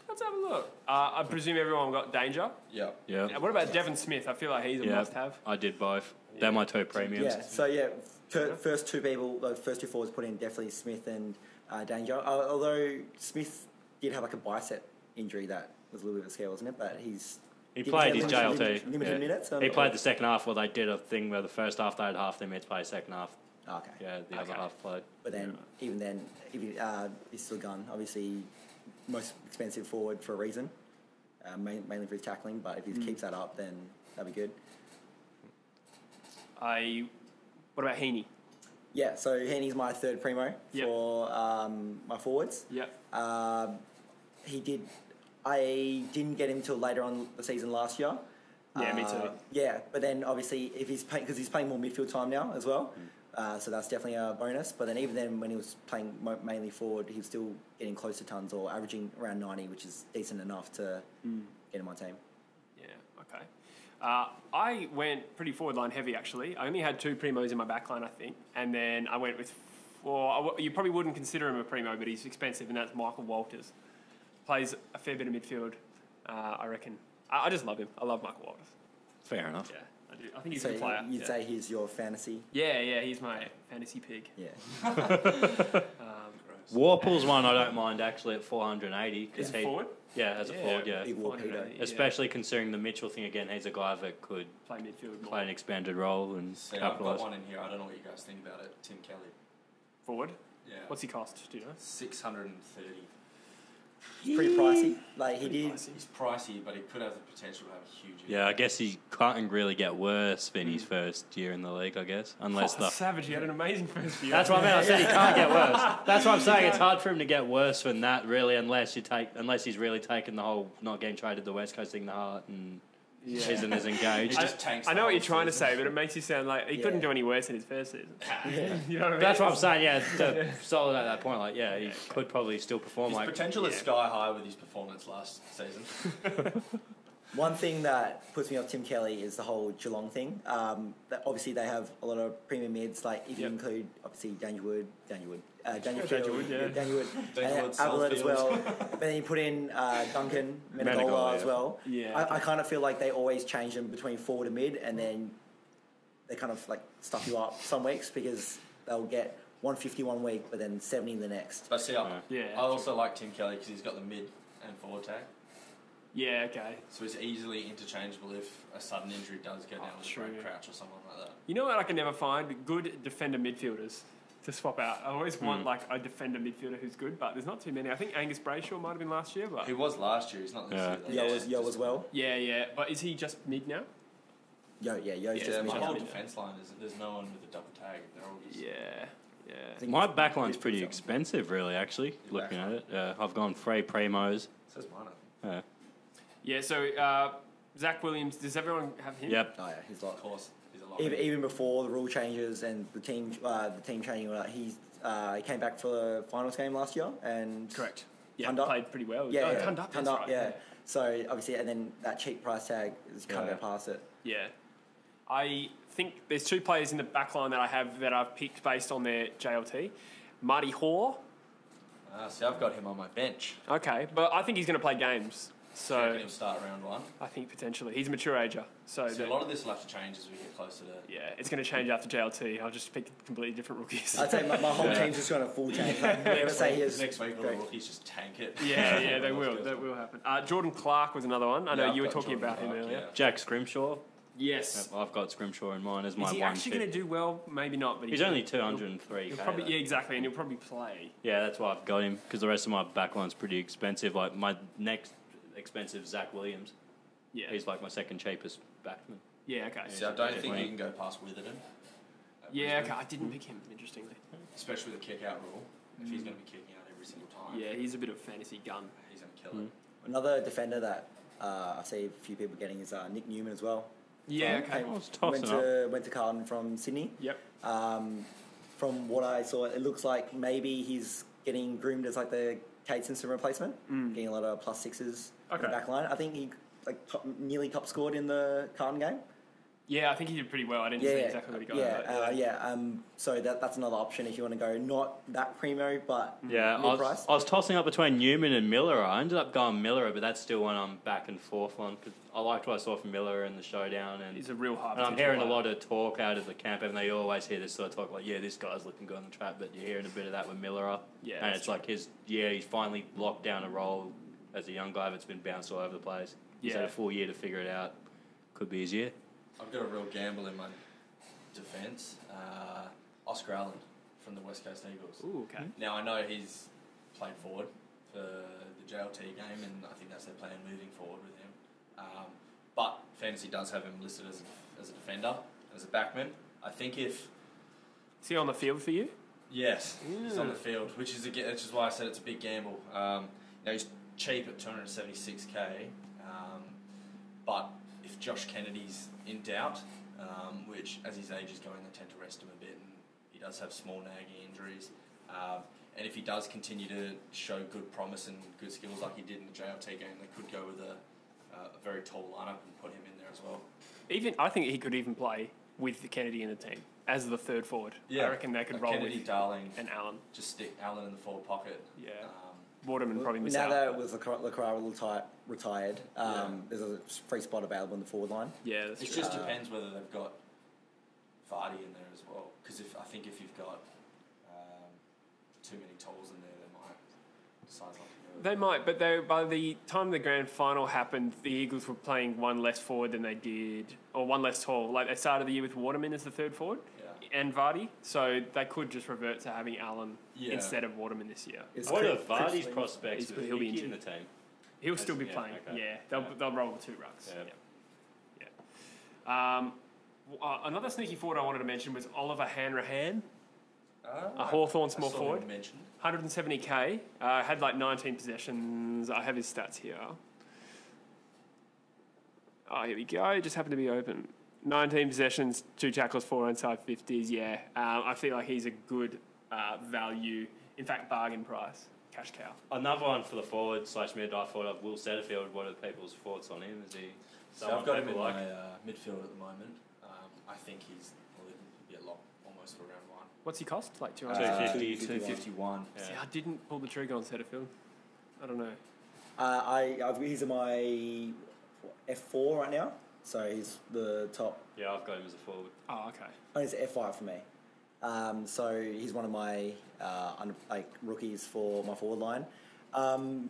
Let's have a look. Uh, I presume everyone got danger. Yeah. Yeah. What about Devon Smith? I feel like he's a Yeah. must-have. I did both. They're my two premiums. Yeah. So yeah, fir- first two people, the first two forwards put in definitely Smith and uh, Danger. Uh, although Smith did have like a bicep injury that was a little bit of a scare, wasn't it? But he's He did played his have JLT. limited, limited yeah. minutes. um, He or- played the second half. Well, they did a thing where the first half they had half their minutes played, second half, okay. yeah, the other Okay. half played. But then, even then, if he, uh, he's still gone. Obviously, most expensive forward for a reason, uh, main, mainly for his tackling. But if he keeps that up, then that'd be good. I. What about Heeney? Yeah. So Heeney's my third primo Yep. for um, my forwards. Yep. Um, he did I didn't get him till later on the season last year. Yeah, me Uh, too. Yeah, but then obviously if he's playing because he's playing more midfield time now as well, uh, so that's definitely a bonus. But then even then when he was playing mo- mainly forward, he was still getting close to tons or averaging around ninety, which is decent enough to get him on team. Yeah, okay. Uh, I went pretty forward line heavy actually. I only had two primos in my back line, I think, and then I went with. Well, I w- you probably wouldn't consider him a primo, but he's expensive, and that's Michael Walters. Plays a fair bit of midfield, uh, I reckon. I, I just love him. I love Michael Walters. Fair enough. Yeah, I think he's so a good player. you'd yeah. say he's your fantasy. yeah, yeah, he's my fantasy pig. Yeah. Um, Worpel's one I don't mind actually at 480 because he he forward? yeah as a Yeah. forward yeah Big Warpedo. 480, yeah. especially considering the Mitchell thing again he's a guy that could play midfield more. play an expanded role and See, I've got one in here. I don't know what you guys think about it. Tim Kelly. forward. Yeah. What's he cost? Do you know? six hundred and thirty? He's pretty pricey. Like he did. pricey. He's pricey, but he could have the potential to have a huge. Yeah, I guess he can't really get worse than his mm. first year in the league. I guess unless oh, the Savage, he had an amazing first year. That's what I mean. I said he can't get worse. That's what I'm saying. It's hard for him to get worse than that, really, unless you take, unless he's really taken the whole not getting traded the West Coast thing to heart and Yeah. isn't as engaged. He I, just tanks I the know what you're trying to say, but it makes you sound like he Yeah. couldn't do any worse in his first season. you know what I mean? That's what I'm saying. Yeah, to solid at that point. Like, yeah, he could probably still perform. His Like, potential is sky high with his performance last season. One thing that puts me off Tim Kelly is the whole Geelong thing. Um, that obviously they have a lot of premium mids. Like if you include obviously Daniel Wood, Daniel Wood, uh, Daniel Daniel Field, Wood, yeah. Daniel Wood, Daniel and Wood, Avalon as well. but then you put in uh, Duncan Menegola Menegola, as well. Yeah. I, I kind of feel like they always change them between forward and mid, and then they kind of like stuff you up some weeks because they'll get 150 one week, but then 70 the next. But see, I, Yeah. I also like Tim Kelly because he's got the mid and forward tag, Yeah, okay. so it's easily interchangeable if a sudden injury does go down Oh, with true. Brad Crouch or someone like that. You know what I can never find? Good defender midfielders to swap out. I always want Hmm. like a defender midfielder who's good, but there's not too many. I think Angus Brayshaw might have been last year, but He was last year. He's not this Yeah. year. Yeo, Yeah, as, Yeo just- as well. yeah, yeah. But is he just mid now? Yeo, yeah, Yeo's Yeah, just Yeah, mid. my Yeah. whole defense line is there's no one with a double tag. They're all just Yeah, yeah. I think my it's backline's midfield pretty expensive, really. Actually, Your looking at it, uh, I've gone Frey Primos. says mine. I think. Uh, Yeah. So uh, Zach Williams. Does everyone have him? yep. Oh yeah, he's like Of course, he's a lot. even, even before the rule changes and the team uh, the team changing, uh, he's uh, he came back for the finals game last year and Correct. Yeah, Turned up. played pretty well. Yeah, oh, yeah, turned up. turned up, right, yeah. So obviously, and then that cheap price tag is can't Yeah. go past it. Yeah. I think there's two players in the back line that I have that I've picked based on their JLT. Marty Hore. Ah, see, I've got him on my bench. Okay, but I think he's going to play games. So I reckon So he'll start round one. I think potentially he's a mature ager. So See, that- a lot of this will have to change as we get closer to. yeah, it's going to change after JLT. I'll just pick completely different rookies. I'd say my, my whole Yeah. team's just going to full change. Like, never say he is Next week, all the rookies just tank it. yeah, yeah, they will. That will happen. Uh, Jordan Clark was another one. I know Yeah, you were talking Jordan about him earlier. yeah. Jack Scrimshaw. Yes. I've got Scrimshaw in mine as my Is he one. actually going to do well? Maybe not. But He's he- only 203. Probably, though. yeah, exactly, and he'll probably play. Yeah, that's why I've got him because the rest of my backline's pretty expensive. Like my next expensive Zach Williams. Yeah. He's like my second cheapest backman. yeah. Okay. See, I don't think Definitely. you can go past Witherden. at Yeah. Okay. Brisbane, I didn't pick him. Interestingly. Especially with the kick out rule. If he's going to be kicking out every single time, Yeah, he's a bit of a fantasy gun. he's going to kill it. Another defender that uh, I see a few people getting is uh, Nick Newman as well. Yeah. From- Okay. I was tossing went to went to Carlton from Sydney. Yep. Um, from what I saw, it looks like maybe he's getting groomed as like the Kade Simpson replacement, Mm. getting a lot of plus sixes in Okay. the back line. I think he like top, nearly top scored in the Carlton game. Yeah, I think he did pretty well. I didn't Yeah, see exactly what he got. yeah, but, uh, yeah. Um, so that that's another option if you want to go not that primo, but Yeah, I was, price. I was tossing up between Newman and Miller. I ended up going Miller, but that's still one I'm back and forth on because I liked what I saw from Miller in the showdown, and, He's a real hard. and I'm hearing a lot of talk out of the camp, and they always hear this sort of talk like, yeah, this guy's looking good on the trap, but you're hearing a bit of that with Miller, Yeah, and that's it's like his yeah, he's finally locked down a role as a young guy that's been bounced all over the place. He's had a full year to figure it out. Could be his year. I've got a real gamble in my defence. Uh, Oscar Allen from the West Coast Eagles. Ooh, okay. Now I know he's played forward for the JLT game, and I think that's their plan moving forward with him. Um, but fantasy does have him listed as a, as a defender, as a backman. I think if Is he on the field for you? yes, he's on the field, which is a, which is why I said it's a big gamble. Um, now he's cheap at 276k. Um, but if Josh Kennedy's in doubt, um, which as his age is going, they tend to rest him a bit, and he does have small nagging injuries. Um, and if he does continue to show good promise and good skills like he did in the JLT game, they could go with a, uh, a very tall lineup and put him in there as well. Even I think he could even play with the Kennedy in the team as the third forward. Yeah, I reckon they could Like roll Kennedy, with Darling, and Allen. just stick Allen in the forward pocket. Yeah. Um, Waterman probably miss now out. that but- with LeCras retired, retired um, there's a free spot available in the forward line. yeah, that's It true. just Uh, depends whether they've got Vardy in there as well. Because if I think if you've got um, too many tolls in there, they might decide not to go. They might, but they, by the time the grand final happened, the Eagles were playing one less forward than they did, or one less tall. Like they started the year with Waterman as the third forward yeah. and Vardy, so they could just revert to having Allen Yeah. instead of Waterman this year. It's What are Chris- Chris Vardy's prospects He's- he'll be Hickey in the team? He'll still be Yeah, playing. okay. Yeah, they'll, Yeah. they'll roll with two rucks. Yeah. Yeah. yeah. Um, uh, another sneaky forward I wanted to mention was Oliver Hanrahan, Ah, a Hawthorn small forward. mentioned. 170k, uh, had like 19 possessions. I have his stats here. Oh, here we go. Just happened to be open. 19 possessions, two tackles, four inside 50s. Yeah, um, I feel like he's a good uh, value. In fact, bargain price, cash cow. Another one for the forward slash mid. I thought of Will Setterfield. What are people's thoughts on him? Is he So I've got him in people my uh, midfield at the moment. Um, I think he's probably be a lot almost for round one. What's he cost? Like Two 200. Uh, fifty. 251. Yeah. See, I didn't pull the trigger on Setterfield. I don't know. Uh, I, I've, he's in my F4 right now, so he's the top. Yeah, I've got him as a forward. Oh, okay. Oh, he's F5 for me. Um, so he's one of my uh, un, like rookies for my forward line. Um,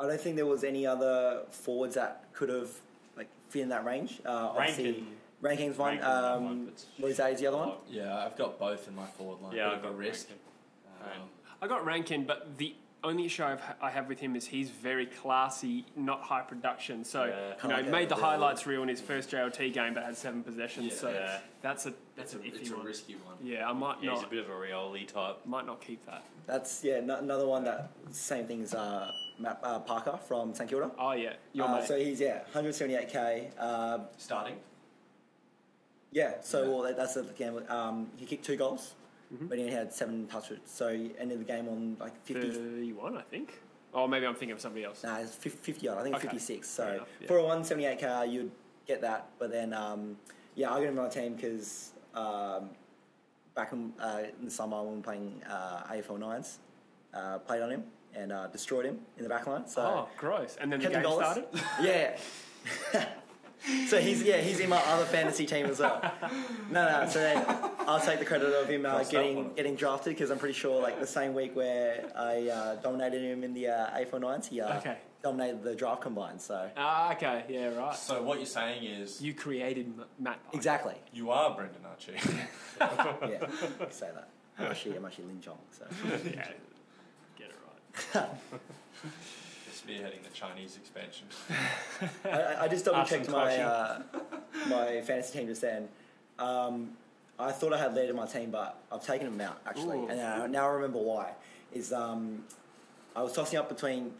I don't think there was any other forwards that could have like fit in that range. Uh, obviously, Rankine. Rankine's one. Rankine's that Um, one, but- Rose is the other one. Yeah, I've got both in my forward line. Yeah, I've of a got risk. Rankine. Um, I got Rankine, but the only issue I've, I have with him is he's very classy, not high production. So Yeah. you know, Can't made the really. highlights reel in his first JLT game, but had seven possessions. Yeah. so Yeah. that's a that's it's a, iffy it's a one. risky one. Yeah, I might Yeah, he's a bit of a Rioli type. might not keep that. That's yeah, no, another one that same thing as uh, Matt uh, Parker from St Kilda. Oh yeah, your Uh, mate. so he's yeah, 178k. Uh, Starting. yeah, so Yeah. well that, that's the game. Um, he kicked two goals, Mm-hmm. but he only had seven touches. So he ended the game on like 50. Thirty-one, I think. Oh, maybe I'm thinking of somebody else. Nah, it's 50, 50 odd. I think Okay. 56. So enough, yeah. for a 178 car, you'd get that. But then, um, yeah, I got him on my team because um, back in, uh, in the summer when we were playing uh, AFL nines, uh, played on him and uh, destroyed him in the back line. So oh, gross! And then the game started. Yeah. so he's yeah he's in my other fantasy team as well. No, no. So then I'll take the credit of him uh, getting getting drafted because I'm pretty sure like the same week where I uh, dominated him in the uh, A4 nines, he uh, Okay. dominated the draft combine. So Ah, okay, yeah, right. So what you're saying is You created M- Matt. Parker. exactly. you are Brendan Archie. Yeah, say that. I'm actually I'm actually Lin Jong. So yeah, get it right. Spearheading the Chinese expansion. I- I, I just double checked some my uh, my fantasy team just then. Um, I thought I had Laird in my team, but I've taken him out actually, Ooh. and uh, now I remember why. Is um, I was tossing up between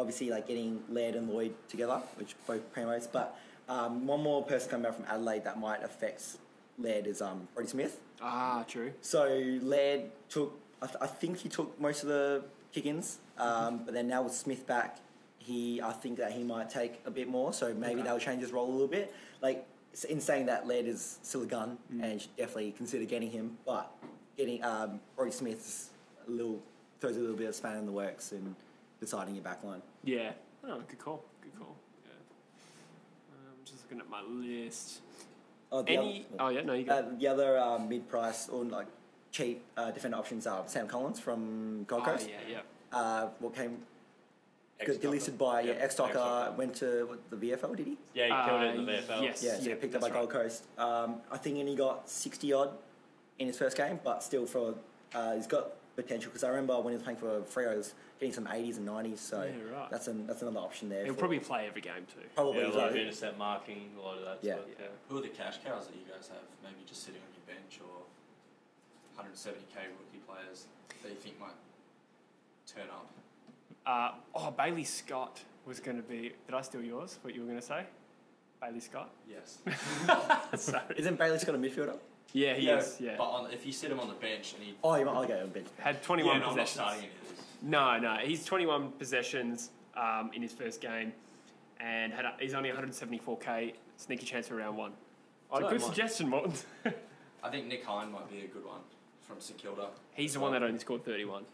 obviously like getting Laird and Lloyd together, which both primos, but um, one more person coming back from Adelaide that might affect Laird is um, Brody Smith. Ah, true. So Laird took, I, th- I think he took most of the kick-ins, um, but then now with Smith back, he, I think that he might take a bit more. So maybe Okay. they'll change his role a little bit. Like in saying that, Laird is still a gun, and you should definitely consider getting him. But getting um, Brody Smith's a little throws a little bit of span in the works and deciding your back line. Yeah. Oh, good call. Good call. Yeah. Um, just looking at my list. Oh, the Any? other, Oh yeah, no, you uh, the other uh, mid-price or like cheap uh, defender options are Sam Collins from Gold Oh, Coast. yeah, yeah. uh, what came got Ex-Docker. delisted by yeah, Yep, ex Docker ex-Docker. went to what, the VFL, did he? Yeah, he killed it in the Uh, VFL. yes. Yeah, so Yeah, picked up by that's Gold Coast. Um, I think and he got sixty odd in his first game, but still for uh, he's got potential because I remember when he was playing for Freo, he was getting some eighties and nineties. So Yeah, right. that's an, that's another option there. He'll for- probably play every game too. probably Yeah, a lot of intercept marking, a lot of that Yeah. stuff. Yeah. Who are the cash cows that you guys have? Maybe just sitting on your bench or 170k rookie players that you think might turn up. Uh, oh, Bailey Scott was going to be. Did I steal yours? What you were going to say? Bailey Scott. Yes. Sorry. Isn't Bailey Scott a midfielder? Yeah, he is. Yeah. But on, if you sit him on the bench and he. Oh, you might, I'll go on the bench. Had 21 yeah, no, I'm not possessions. starting any of this. No, no, he's 21 possessions um, in his first game, and had a, he's only 174k. Sneaky chance for round one. Oh, don't good mind. suggestion, Morton. I think Nick Hind might be a good one from St Kilda. he's the one that only scored 31,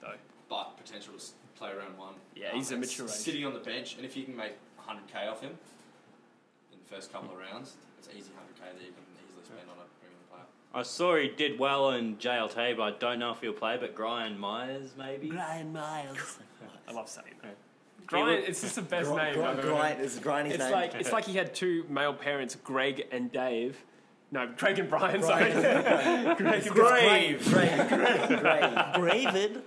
though. But potential to s- play around one. Yeah, he's a mature age. Sitting on the bench, and if you can make 100k off him in the first couple of rounds, it's easy 100k that you can easily spend on a premium player. I saw he did well in JLT, but I don't know if he'll play. But Brian Myers maybe. Brian Miles. I love saying that. Grind, it's just the best Gr- name. Gr- I've ever heard. Grind, is It's name? like it's like he had two male parents, Greg and Dave. No, Greg and Brian. Brian. Sorry, Greg and Grave. Grave. Grave. Grave. Gravid.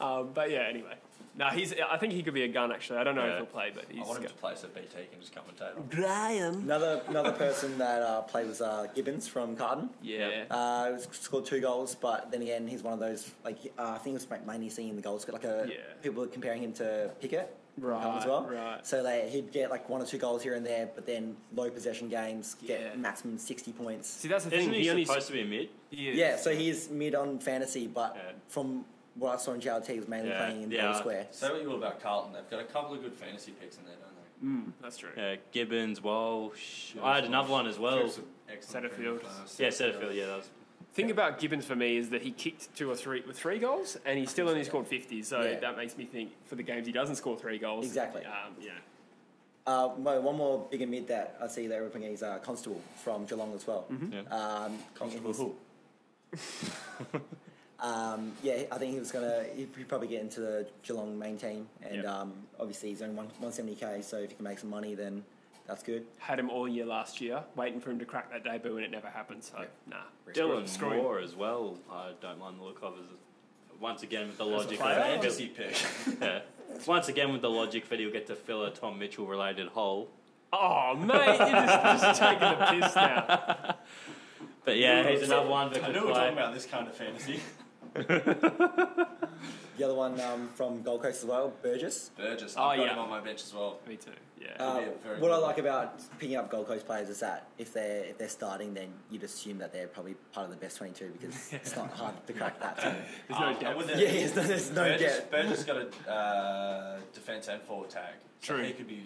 Um, but yeah, anyway. No, he's. I think he could be a gun. Actually, I don't know if he'll play, but he's. I want him got- to play so BT can just commentate. Brian. Another another person that uh, played was uh, Gibbons from Carlton. yeah. Uh, he was- scored two goals, but then again, he's one of those like uh, I think it was mainly seeing the goals. Like a Yeah. people were comparing him to Pickett Right, as well. right. So like, he'd get like one or two goals here and there, but then low possession games get Yeah. maximum sixty points. See, that's the Isn't thing. he, only supposed to be a mid? he is. Yeah, so he's mid on fantasy, but Yeah. from what I saw in JLT, he was mainly Yeah, playing in yeah. goal square. Say what you will about Carlton, they've got a couple of good fantasy picks in there, don't they? Mm, that's true. Yeah, Gibbons, Walsh. I had another one as well. Some excellent Setterfield. premium players. Yeah, Setterfield. Yeah, that was. Thing about Gibbons for me is that he kicked two or three with three goals, and he still only scored fifty. So Yeah. that makes me think for the games he doesn't score three goals. Exactly. Um, yeah. Uh, mo- one more bigger mid that I see they're bringing is uh, Constable from Geelong as well. Yeah. Um, Constable who? Um, yeah, I think he was gonna. He'd he'd probably get into the Geelong main team, and Yep. um, obviously he's only one one seventy k. So if he can make some money, then that's good. Had him all year last year, waiting for him to crack that debut, and it never happened. So nah. Dylan Screw him. Moore as well. I don't mind the look of as once again with the logic player? that Fantasy pick. yeah. Once again with the logic that he'll get to fill a Tom Mitchell related hole. Oh mate, you're just, just taking a piss now. But yeah, he's another one that I could knew we were talking about this kind of fantasy. The other one um, from Gold Coast as well, Burgess. Burgess, Oh, I've got yeah. him on my bench as well. Me too. Yeah. Uh, be a very what I one. like about picking up Gold Coast players is that if they're if they're starting, then you'd assume that they're probably part of the best twenty two because it's not hard to crack that. Team. There's no Um, doubt. with Yeah, there's no, there's no Burgess, doubt. Burgess got a uh, defense and forward tag. So True. he could be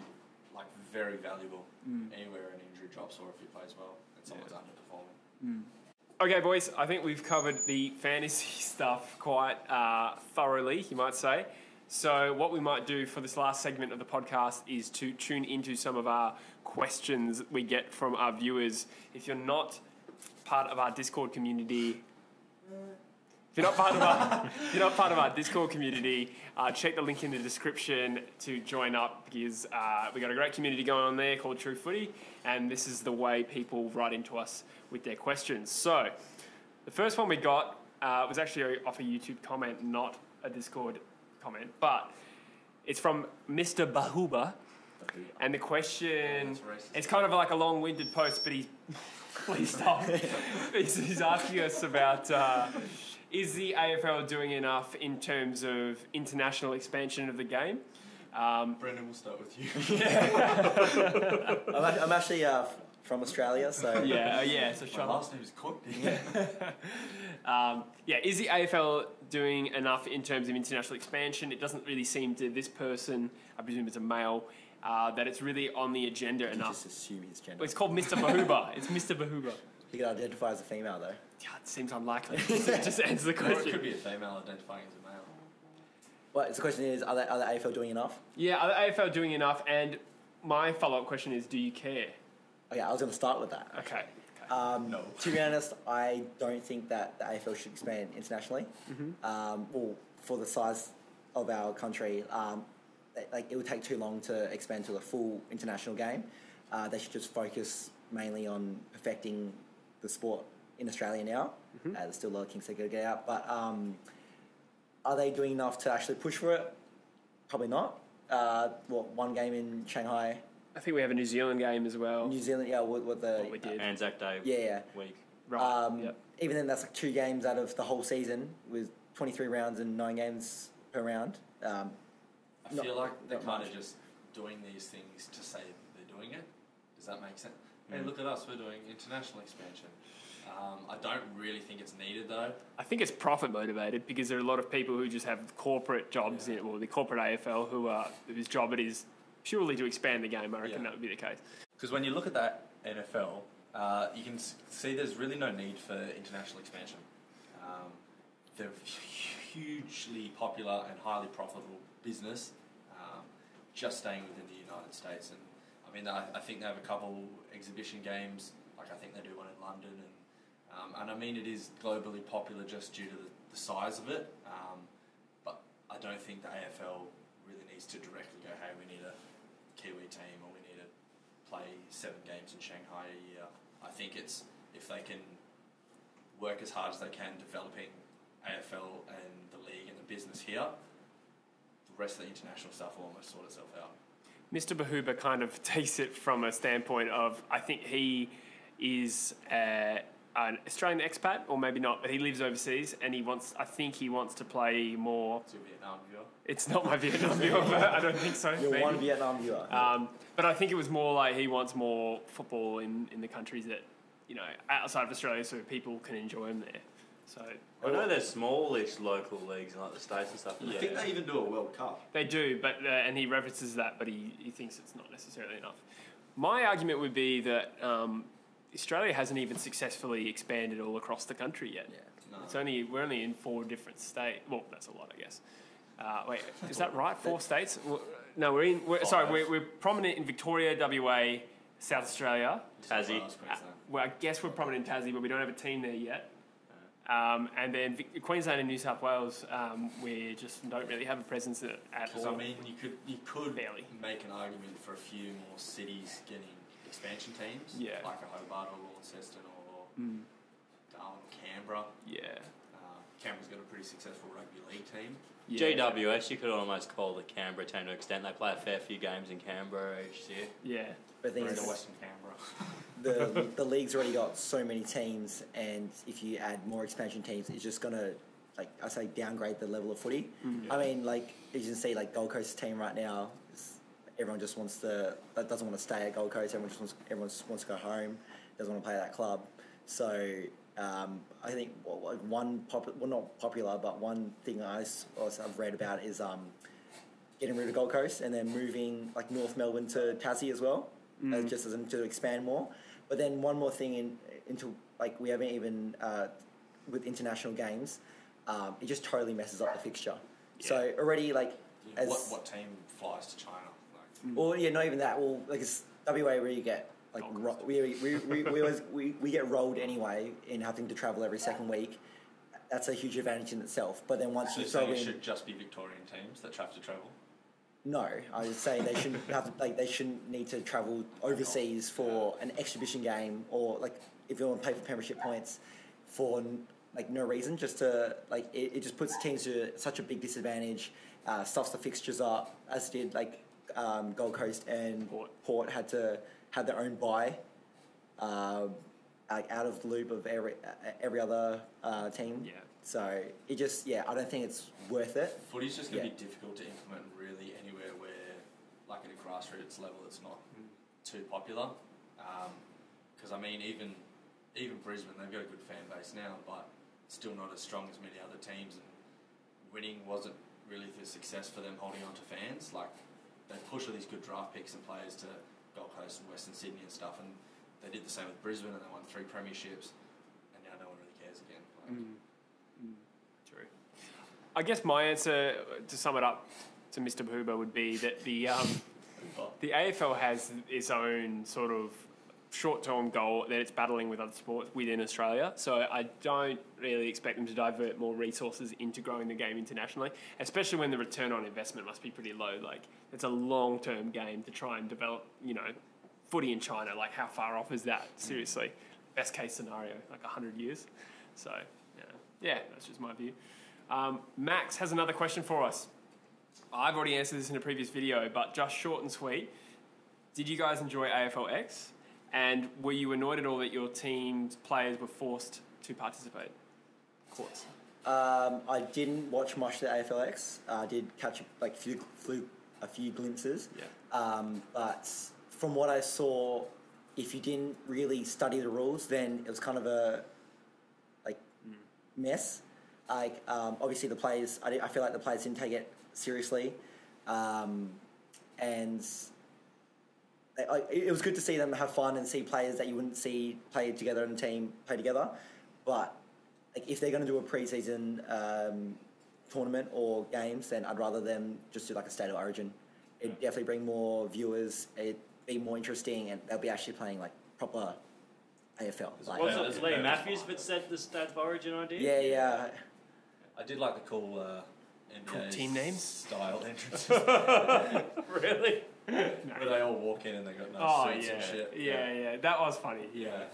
like very valuable Mm. anywhere an injury drops or if he plays well and someone's underperforming. Okay, boys, I think we've covered the fantasy stuff quite uh, thoroughly, you might say. So, what we might do for this last segment of the podcast is to tune into some of our questions we get from our viewers. If you're not part of our Discord community, if you're not part of our, if you're not part of our Discord community, uh, check the link in the description to join up because uh, we got a great community going on there called True Footy, and this is the way people write into us with their questions. So, the first one we got uh, was actually off a YouTube comment, not a Discord comment, but it's from Mr. Bahuba, and the question That's racist. it's kind of like a long-winded post, but he's please stop. he's, he's asking us about uh, is the AFL doing enough in terms of international expansion of the game? Um, Brendan, we'll start with you. I'm, I'm actually uh, f- from Australia, so yeah, uh, yeah. So My last name is Cook. Um, yeah, is the AFL doing enough in terms of international expansion? It doesn't really seem to this person, I presume it's a male, uh, that it's really on the agenda you enough. just assume his gender. It's called Mr. Bahuba. It's Mr. Bahuba. He could identify as a female though. Yeah, it seems unlikely. just, just answer the or it question. could be a female identifying as a male. Well, the question is, are the, are the AFL doing enough? Yeah, are the AFL doing enough? And my follow-up question is, do you care? Okay, I was going to start with that. Okay. Um, No. To be honest, I don't think that the AFL should expand internationally. Mm-hmm. Um, well, for the size of our country, um, it- like it would take too long to expand to a full international game. Uh, they should just focus mainly on perfecting the sport in Australia now. Mm-hmm. Uh, there's still a lot of kinks they got to get out, but um, are they doing enough to actually push for it? Probably not. Uh, what one game in Shanghai, I think we have a New Zealand game as well. New Zealand? Yeah, what, what the What we did. Anzac Day yeah, yeah. week. Right. Um, yep. Even then, that's like two games out of the whole season with 23 rounds and nine games per round. Um, I Not- feel like they're kind of just doing these things to say they're doing it. Does that make sense? Hey, Mm. look at us, we're doing international expansion. Um, I don't really think it's needed though. I think it's profit motivated because there are a lot of people who just have corporate jobs in well, the corporate AFL who are whose job it is purely to expand the game. I reckon Yeah. that would be the case. Because when you look at that NFL, uh, you can see there's really no need for international expansion. Um, they're hugely popular and highly profitable business, um, just staying within the United States. And I mean, I, I think they have a couple exhibition games. Like I think they do one in London, and um, and I mean it is globally popular just due to the, the size of it. Um, but I don't think the AFL really needs to directly go, hey, we need a Kiwi team or we need to play seven games in Shanghai a year. I think it's if they can work as hard as they can developing AFL and the league and the business here, the rest of the international stuff will almost sort itself out. Mr. Bahuba kind of takes it from a standpoint of I think he is uh, an Australian expat, or maybe not, but he lives overseas and he wants. I think he wants to play more. To a Vietnam viewer. It's not my Vietnam viewer, but I don't think so. You're maybe. one Vietnam viewer. Um, but I think it was more like he wants more football in, in the countries that, you know, outside of Australia so people can enjoy him there. So I know there's smallish local leagues in like the states and stuff. I but think they even do a World Cup. they do, but uh, and he references that, but he, he thinks it's not necessarily enough. My argument would be that um, Australia hasn't even successfully expanded all across the country yet. yeah. No. It's only we're only in four different states. Well, that's a lot, I guess. Uh, wait, is that right? Four states? Well, No, we're in. We're, sorry, we're, we're prominent in Victoria, WA, South Australia. Tassie. Uh, well, I guess we're prominent in Tassie, but we don't have a team there yet. Um, and then Vic- Queensland and New South Wales, um, we just don't really have a presence at, at Because all. I mean, you could you could Barely. make an argument for a few more cities getting expansion teams, Yeah. like a Hobart or Launceston or Mm, Darwin, Canberra. yeah. Um, Canberra's got a pretty successful rugby league team. yeah. GWS, you could almost call the Canberra team to an extent. They play a fair few games in Canberra each year. Yeah. But the thing Greater Western Canberra. the the league's already got so many teams, and if you add more expansion teams, it's just gonna like I say downgrade the level of footy. I mean, like as you can see, like Gold Coast team right now, is, everyone just wants to that doesn't want to stay at Gold Coast. Everyone just wants everyone just wants to go home. Doesn't want to play at that club. So um, I think one pop, well not popular, but one thing I I've read about is um, getting rid of Gold Coast and then moving like North Melbourne to Tassie as well, uh, just as to expand more. But then one more thing in into like we haven't even uh, with international games, um, it just totally messes up the fixture. So already like as what, what team flies to China? Like, or yeah, not even that. Well, like it's WA where you get like ro- we, we, we, we, always, we, we get rolled anyway in having to travel every second week. That's a huge advantage in itself. But then once so you you're throw saying it in should just be Victorian teams that have to travel? no, I would say they shouldn't have like they shouldn't need to travel overseas for an exhibition game or like if you want to pay for premiership points for like no reason just to like it, it just puts teams to such a big disadvantage uh, stuffs the fixtures up as did like um, Gold Coast and Port. Port had to had their own buy um, like out of the loop of every uh, every other uh, team Yeah. so it just yeah I don't think it's worth it Footy's just going to Yeah. be difficult to implement really anywhere where, like at a grassroots level, it's not too popular. Because I mean, even even Brisbane, they've got a good fan base now, but still not as strong as many other teams. And winning wasn't really the success for them holding on to fans. Like they push all these good draft picks and players to Gold Coast and Western Sydney and stuff, and they did the same with Brisbane, and they won three premierships, and now no one really cares again. Like, True. I guess my answer to sum it up to Mr. Bahuba would be that the um, the AFL has its own sort of short-term goal that it's battling with other sports within Australia. So I don't really expect them to divert more resources into growing the game internationally, especially when the return on investment must be pretty low. Like it's a long-term game to try and develop, you know, footy in China. Like how far off is that? Seriously, best case scenario, like hundred years. So yeah, yeah, that's just my view. Um, Max has another question for us. I've already answered this in a previous video, but just short and sweet. Did you guys enjoy AFLX? And were you annoyed at all that your team's players were forced to participate? Courts. Um, I didn't watch much of the AFLX. Uh, I did catch like few, flew a few glimpses. Yeah. Um, but from what I saw, if you didn't really study the rules, then it was kind of a like mess. Like um, obviously the players, I, I feel like the players didn't take it seriously, um, and I, I- it was good to see them have fun and see players that you wouldn't see play together in a team play together. But like if they're going to do a preseason um, tournament or games, then I'd rather them just do like a state of origin. It'd definitely bring more viewers. It'd be more interesting, and they'll be actually playing like proper AFL. Like, What's Yeah, it? it's Leigh Matthews fun. that said the state of origin idea. yeah, yeah. I did like the cool uh, NBA Cool team names? style entrances really? where they all walk in and they got no Oh suits yeah. and shit. yeah, yeah, That was funny. Yeah. yeah.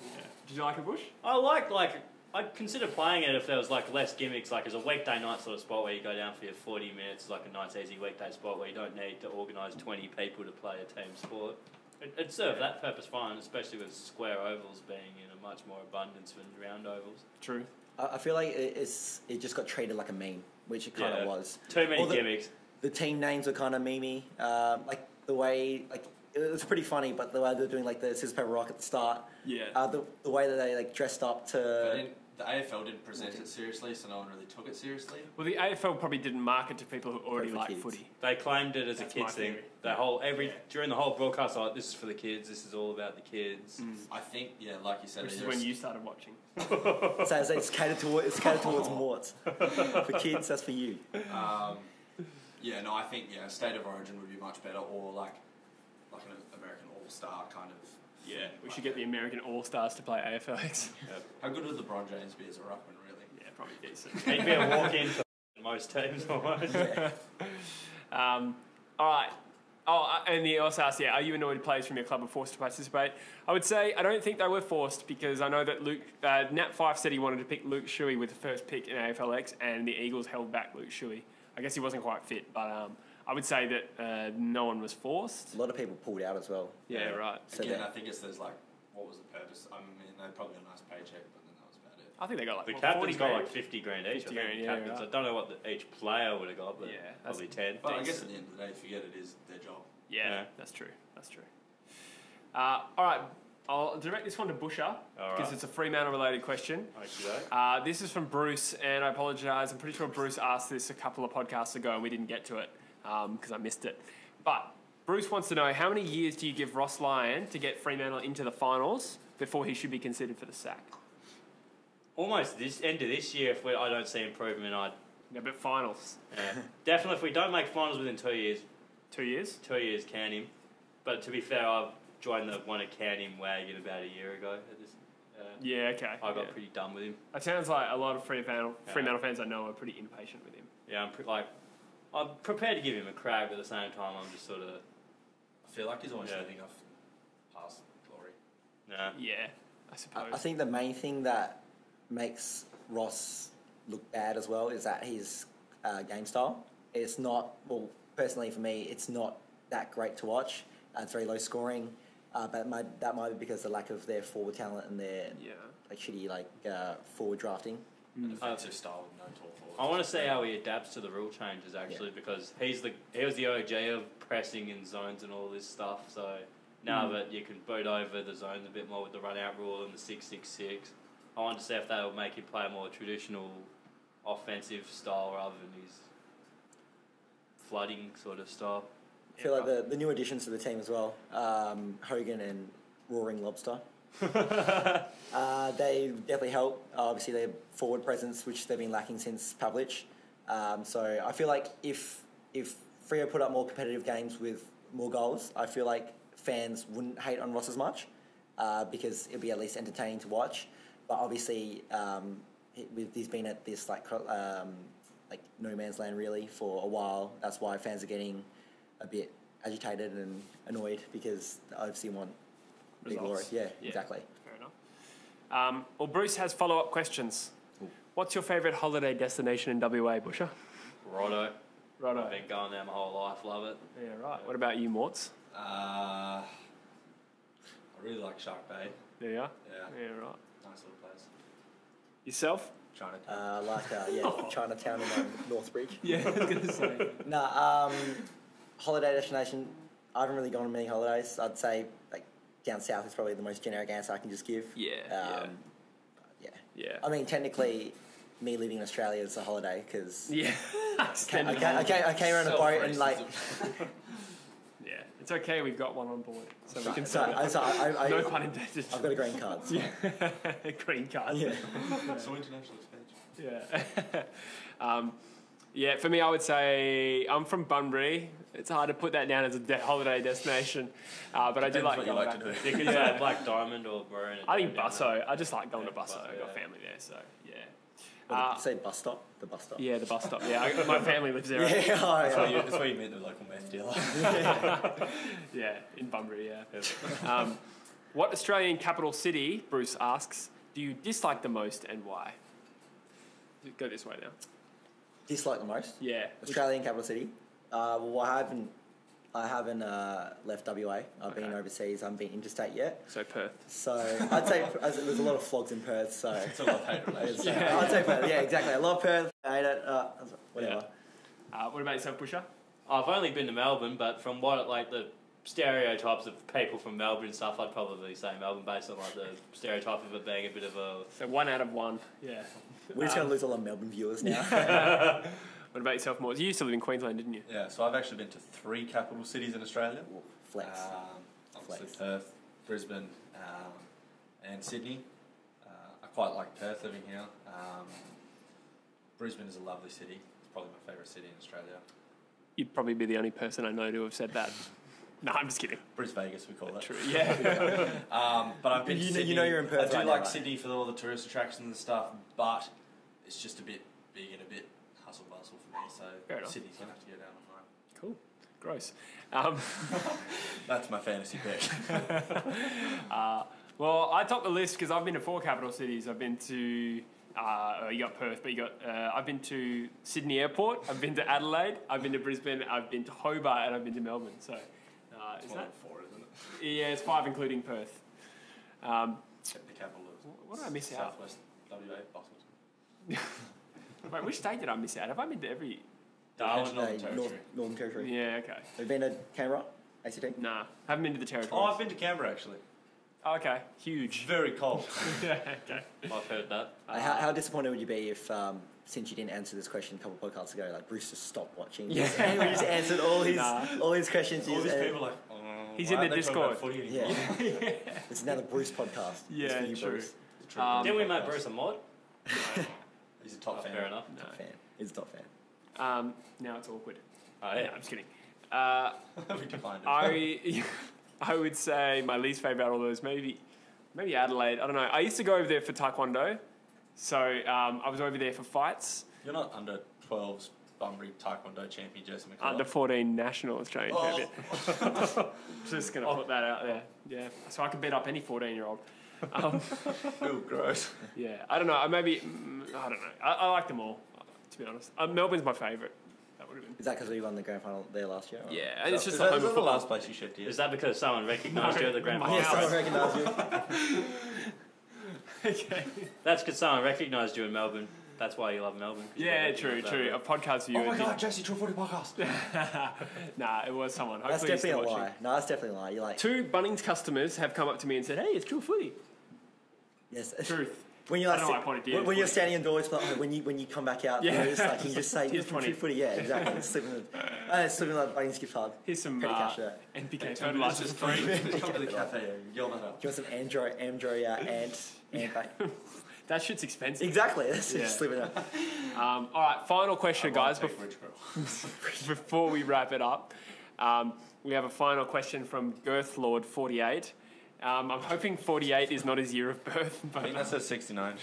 Did you like a bush? I like like I'd consider playing it if there was like less gimmicks, like as a weekday night sort of spot where you go down for your forty minutes, like a nice easy weekday spot where you don't need to organise twenty people to play a team sport. It, it'd serve that purpose fine, especially with square ovals being in a much more abundance than round ovals. True. I, I feel like it, it's it just got treated like a meme, which it kind of Yeah. was. Too many the- gimmicks. the team names were kind of memey. Um, like the way, like it was pretty funny, but the way they're doing like the scissors paper rock at the start, Yeah. uh, the the way that they like dressed up But to. didn't, the AFL didn't present it seriously, so no one really took it seriously. well, the AFL probably didn't market to people who already for like kids. footy. They claimed it as That's a kids thing. theory. The whole every during the whole broadcast, like this is for the kids. This is all about the kids. I think, yeah, like you said, Which is when you started watching. So it's, it's catered towards it's catered towards Morts. for kids, that's for you. Um, yeah, no, I think yeah, state of origin would be much better, or like like an American All Star kind of. Yeah. We should get the American All Stars to play AFLX. How good would LeBron James be as a ruckman, really? yeah, probably decent. He'd be a walk in for most teams almost. Um, all right. Oh, uh, and he also asked, yeah, are you annoyed players from your club were forced to participate? I would say I don't think they were forced because I know that Luke uh, Nat Fyfe said he wanted to pick Luke Shuey with the first pick in AFLX, and the Eagles held back Luke Shuey. I guess he wasn't quite fit, but um, I would say that uh, no one was forced. A lot of people pulled out as well. Yeah, right. So Again, I think it's there's like, what was the purpose? I mean, they probably got a nice paycheck, but then that was about it. I think they got like The what, captain's 40 got grand. like 50 grand each. 50 I think. grand, yeah, captains. right. I don't know what the, each player would have got, but Yeah, that's- probably 10. But I guess at the end of the day, forget it is their job. Yeah, Yeah. that's true. That's true. Uh, all right, I'll direct this one to Busher because it's a Fremantle related question. Uh, this is from Bruce, and I apologise. I'm pretty sure Bruce asked this a couple of podcasts ago, and we didn't get to it because I missed it. But Bruce wants to know how many years do you give Ross Lyon to get Fremantle into the finals before he should be considered for the sack? Almost this end of this year, if we, I don't see improvement, I'd Yeah, but finals, yeah. definitely if we don't make finals within two years, two years. two years can him. But to be fair, I've joined the one to can wagon about a year ago. This, uh, Yeah, okay. I got yeah. pretty done with him. It sounds like a lot of Fremantle, Yeah. Fremantle fans I know are pretty impatient with him. Yeah, I'm pre- like I'm prepared to give him a crack, but at the same time, I'm just sort of I feel like he's almost Yeah. living off past glory. nah. Yeah, I suppose. I, I think the main thing that makes Ross look bad as well is that his uh, game style. It's not well, personally for me, it's not that great to watch. Uh, it's very low scoring, uh, but it might, that might be because of the lack of their forward talent and their yeah. like shitty like uh, forward drafting. An offensive style with no tall forwards. I want to see how he adapts to the rule changes actually, because he's the he was the OG of pressing in zones and all this stuff. So now that you can boot over the zones a bit more with the run out rule and the six six six, I want to see if that will make him play a more traditional offensive style rather than his flooding sort of style. I feel like the, the new additions to the team as well, um, Hogan and Roaring Lobster. Uh, they definitely help. Obviously, their forward presence, which they've been lacking since Pavlich. Um, so I feel like if if Freo put up more competitive games with more goals, I feel like fans wouldn't hate on Ross as much uh, because it'd be at least entertaining to watch. But obviously, um, he's been at this like um, like no man's land really for a while. That's why fans are getting a bit agitated and annoyed because they obviously want big glory. Yeah, Yeah. exactly. Fair enough. Um, well, Bruce has follow up questions. What's your favourite holiday destination in WA, Busher? Rotto. Rotto. I've been going there my whole life. Love it. Yeah, right. What about you, Morts? Uh, I really like Shark Bay. There you are. Yeah, Yeah, right. nice little place. Yourself? Chinatown. Uh, like uh, yeah, Chinatown and um, Northbridge. Yeah, I was gonna say. Nah, um, holiday destination. I haven't really gone on many holidays. I'd say like down south is probably the most generic answer I can just give. Yeah, Um, yeah. yeah, I mean, technically, me living in Australia is a holiday because yeah. I, Extended ca- I, ca- I came around a boat and like Yeah, it's okay. We've got one on board, so we Right, can so- say that. so I- I- no I- pun intended. I've got a green card. So. yeah, green card. Yeah. so international expansion. Yeah. um, yeah, for me, I would say I'm from Bunbury. It's hard to put that down as a de- holiday destination, uh, but I do like what you going like to back. do. You could say Black Diamond or Maroon. I think down Busso. I just like going to Yeah, Busso. Busso, I've got family there, so yeah. What Uh, did say bus stop? The bus stop. yeah, the bus stop. Yeah, I, my family lives there. Yeah, oh, That's where, you, that's where you meet the local meth dealer. Yeah, in Bunbury, yeah. um, what Australian capital city, Bruce asks, do you dislike the most and why? Go this way now. Dislike the most. Yeah. Australian capital city. Uh, well, I haven't. I haven't uh, left WA. I've been overseas. I haven't been interstate yet. So Perth. So I'd say as- there's a lot of flogs in Perth. So it's a love hate relationship. Yeah, I'd say Perth. Yeah, exactly. I love Perth. I hate it. Uh, whatever. Uh, what about yourself, Busher? I've only been to Melbourne, but from what like the stereotypes of people from Melbourne and stuff, I'd probably say Melbourne based on like the stereotype of it being a bit of a So one out of one. Yeah. We're just Um, gonna lose all our Melbourne viewers now. What about yourself, Moores? You used to live in Queensland, didn't you? Yeah, so I've actually been to three capital cities in Australia. Flex. Um, obviously Flex. Perth, Brisbane, um, and Sydney. Uh, I quite like Perth living here. Um, Brisbane is a lovely city. It's probably my favourite city in Australia. You'd probably be the only person I know to have said that. no, I'm just kidding. Bris Vegas, we call it. True. Yeah. Um, but I've been You to know- you know, you're in Perth I do right now, like right? Sydney for all the tourist attractions and stuff, but it's just a bit big and a bit hustle bustle for me. So Sydney's gonna have to go down the line. cool. Gross. Um, That's my fantasy pick. uh, well, I topped the list because I've been to four capital cities. I've been to. Uh, you got Perth, but you got. Uh, I've been to Sydney Airport. I've been to Adelaide. I've been to Brisbane. I've been to Hobart, and I've been to Melbourne. So, uh, is It's that? four, isn't it? Yeah, it's five, including Perth. Um, The capital of what did I miss out? Southwest WA, Boston. Wait, which state did I miss out? Have I been to every? Darwin, Northern Hey, Territory. North, Northern Territory. Yeah, okay. Have you been to Canberra? ACT? Nah, haven't been to the territory. Oh, I've been to Canberra actually. Oh, okay, huge. Very cold. yeah, okay. I've heard that. Uh, how, how disappointed would you be if, um, since you didn't answer this question a couple of podcasts ago, like Bruce just stopped watching? Yeah. and we just answered all his Nah. all his questions. All He's, these uh, people like, oh, He's why in the aren't they talking about Discord. footy anymore? yeah. It's now the Bruce podcast. Yeah, for you, true. Bruce. True. Um, Didn't we make Bruce a mod? He's a top Oh, fan. fair enough. No. Top fan. He's a top fan. Um, now it's awkward. Oh, Yeah, yeah. I'm just kidding. Uh, we defined it. I I would say my least favorite out of all those maybe maybe Adelaide. I don't know. I used to go over there for taekwondo, so um, I was over there for fights. You're not under 12s Bunbury Taekwondo champion Jason McCullough. Under 14 national Australian Oh. champion. Just gonna put that out there. Yeah, so I can beat up any 14 year old. Um, Ooh, gross. yeah, I don't know. I Maybe mm, I don't know. I, I like them all. To be honest, uh, Melbourne's my favourite. That would have been. Is that because we won the grand final there last year? or- Yeah, and it's just that, is home that the football. last place you shed tears? Is that because someone recognised you at the grand final? Yeah, house. someone recognised you. okay. That's because someone recognised you in Melbourne. That's why you love Melbourne. Yeah, got true, true. over A podcast viewer. oh my god, Jesse, True Footy Podcast. nah, it was someone. That's Hopefully he's definitely a lie. No, that's definitely a lie. You're like, Two Bunnings customers have come up to me and said, "Hey, it's True Footy." yes. Truth. When you're I like, don't know why I pointed to when, you. when you're standing indoors, but oh, when you when you come back out, Yeah. yeah. Bruce, like you just say, Here's "You're from 20. True Footy." Yeah, exactly. slipping the, uh, slipping the Bunnings gift card. Here's some Petty uh, cash there. NPK Just fertilizers free. just come to the cafe and yell that out. Do you want some Android, Android uh, ant, ant back? That shit's expensive. Exactly. That's Yeah. just slipping out. Um, all right, final question, guys. Take bef- before we wrap it up, um, we have a final question from Girth Lord 48. Um, I'm hoping 48 is not his year of birth, I but think that says 69.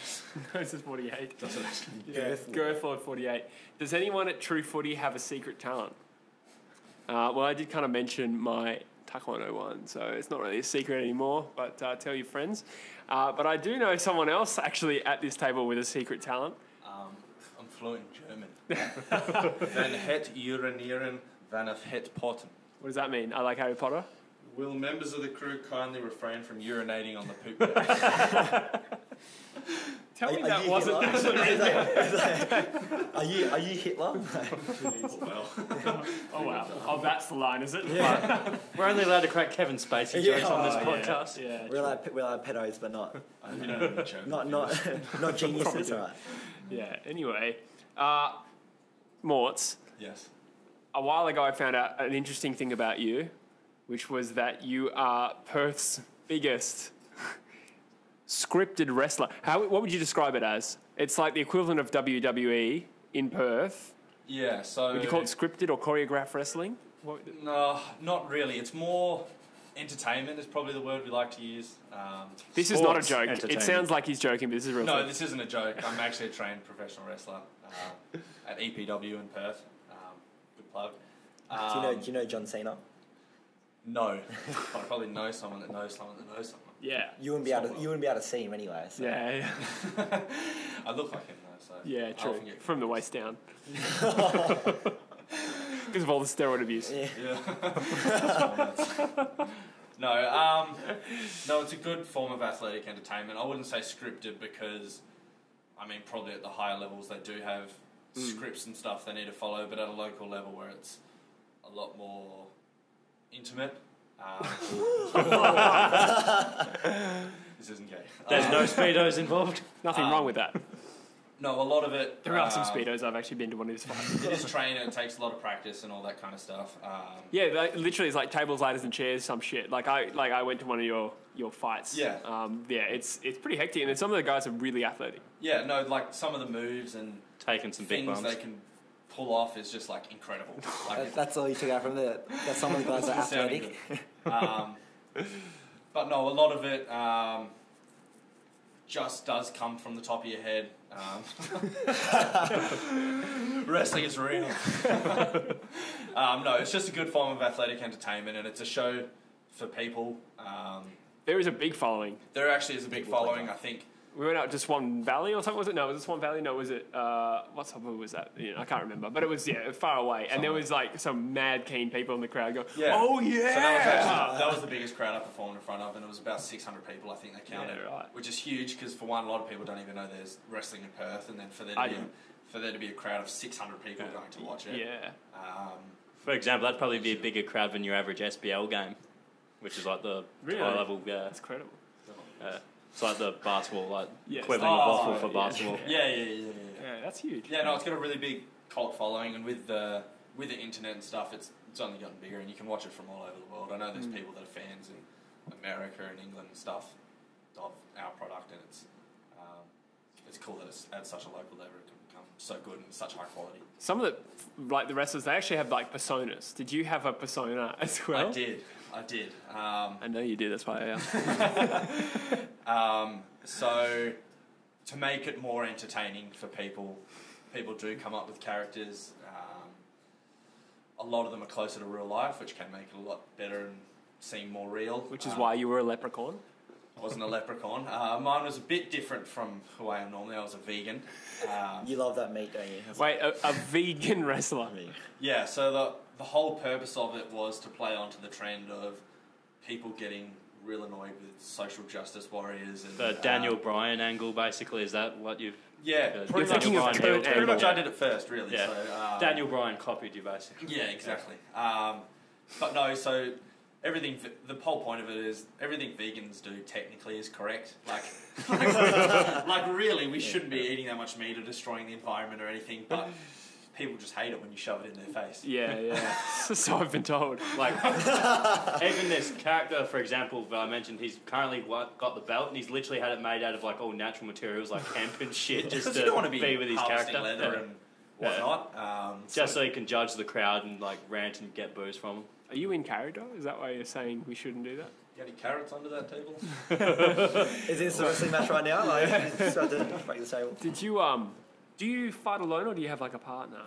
no, this is 48. That's what I Yeah, Girth Girth Lord 48. Does anyone at True Footy have a secret talent? Uh, well, I did kind of mention my Taekwondo one, so it's not really a secret anymore, but uh, tell your friends. Uh, but I do know someone else actually at this table with a secret talent. Um, I'm fluent in German. Van het urinieren vanaf het potten. What does that mean? I like Harry Potter. Will members of the crew kindly refrain from urinating on the poop deck? Tell Are, me are that wasn't Hitler? actually. Is that- is that- are you are you Hitler? well, Oh wow. Oh, that's the line, is it? Yeah. We're only allowed to crack Kevin Spacey Yeah. jokes on this Oh, yeah. podcast. Yeah. we're allowed we're allowed pedos, but not don't know the joke. not not not geniuses. All right. Yeah. Anyway, uh, Morts. Yes. A while ago, I found out an interesting thing about you, which was that you are Perth's biggest scripted wrestler. How? What would you describe it as? It's like the equivalent of WWE in Perth. Yeah. So. Would you call it scripted or choreographed wrestling? What, No, not really. It's more entertainment is probably the word we like to use. Um, this is not a joke. It sounds like he's joking, but this is real. no, thing. this isn't a joke. I'm actually a trained professional wrestler um, at EPW in Perth. Um, good plug. Um, Do you know do you know John Cena? No, I probably know someone that knows someone that knows someone. Yeah. You wouldn't be able to you wouldn't be able to see him anyway. So. Yeah. Yeah. I look like him though, so Yeah. True. often get From the waist down. Because of all the steroid abuse. Yeah. Yeah. no, um, no, it's a good form of athletic entertainment. I wouldn't say scripted because, I mean, probably at the higher levels they do have scripts and stuff they need to follow, but at a local level where it's a lot more intimate. Um, this isn't gay. There's Um, no speedos involved. Nothing Um, wrong with that. no, a lot of it. There are some um, speedos. I've actually been to one of these fights. It is training. It takes a lot of practice and all that kind of stuff. Um, Yeah, like, literally, it's like tables, ladders, and chairs. Some shit. Like I, like I went to one of your your fights. Yeah. Um, yeah, it's it's pretty hectic, and then some of the guys are really athletic. yeah, no, like some of the moves and Taking some big things bumps. they can pull off is just like incredible. Like That, that's all you took out from the that some of the guys are It's sounding athletic. um, but no, a lot of it um, just does come from the top of your head. Um, wrestling is real. um, no, it's just a good form of athletic entertainment, and it's a show for people. Um, There is a big following. there actually is a big People following. that. I think We went out to Swan Valley or something. Was it? No, was it Swan Valley? No, was it? Uh, what suburb was that? You know, I can't remember. But it was yeah, far away, and there was like some mad keen people in the crowd go, Yeah. "Oh yeah!" So that was, actually, that was the biggest crowd I performed in front of, and it was about 600 people, I think they counted, Yeah, right. which is huge because for one, a lot of people don't even know there's wrestling in Perth, and then for there to, I be, didn't. for there to be a crowd of 600 people going to watch it. yeah. Um, For example, that'd probably be a bigger crowd than your average SBL game, which is like the Really? high level. Yeah, That's incredible. yeah. It's like the basketball, like Yes. equivalent Oh, of WAFL for yeah. basketball. yeah, yeah, yeah, yeah, yeah. Yeah, that's huge. Yeah, no, it's got a really big cult following, and with the with the internet and stuff, it's it's only gotten bigger, and you can watch it from all over the world. I know there's Mm. people that are fans in America and England and stuff of our product, and it's um, it's cool that it's at such a local level it can become so good and such high quality. Some of the like the wrestlers, they actually have like personas. Did you have a persona as well? I did, I did. Um, I know you did. That's why I asked. Um, so to make it more entertaining for people, people do come up with characters. Um, a lot of them are closer to real life, which can make it a lot better and seem more real. Which is Um, why you were a leprechaun. I wasn't a leprechaun. Uh, mine was a bit different from who I am normally. I was a vegan. Um, You love that meat, don't you? Wait, a, a vegan wrestler. I mean, yeah, so the the whole purpose of it was to play onto the trend of people getting real annoyed with social justice warriors and The uh, Daniel Bryan angle, basically, is that what you've? Yeah, uh, pretty much. Bryan. Pretty much, I did it first, really. Yeah. So, um, Daniel Bryan copied you, basically. Yeah, exactly. Um, but no, so everything. The whole point of it is everything vegans do technically is correct. Like, like, like really, we shouldn't be eating that much meat or destroying the environment or anything. But people just hate it when you shove it in their face. Yeah, yeah. so I've been told. Like, even this character, for example, that I mentioned, he's currently wa- got the belt, and he's literally had it made out of like all natural materials, like hemp and shit, just Because to you don't want to be, be with his harvesting character. leather Yeah. and whatnot. Um, Just so he can judge the crowd and like rant and get booze from them. Are you in character? Is that why you're saying we shouldn't do that? you got any carrots under that table? is this a wrestling match right now? Like, just about to break the table. Did you um? Do you fight alone or do you have like a partner?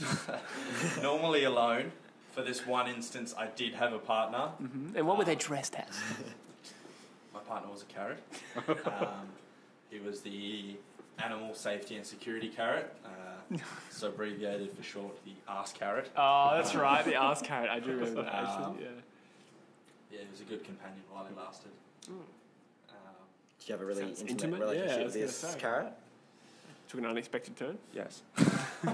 Normally alone. For this one instance, I did have a partner. Mm-hmm. And what were they dressed as? My partner was a carrot. um, he was the animal safety and security carrot, uh, so abbreviated for short, the ass carrot. Oh, that's right, the ass carrot. I do remember that Um, actually. Yeah. Yeah, he was a good companion while he lasted. Mm. Um, Do you have a really intimate, intimate, relationship was with this carrot? Took an unexpected turn. Yes.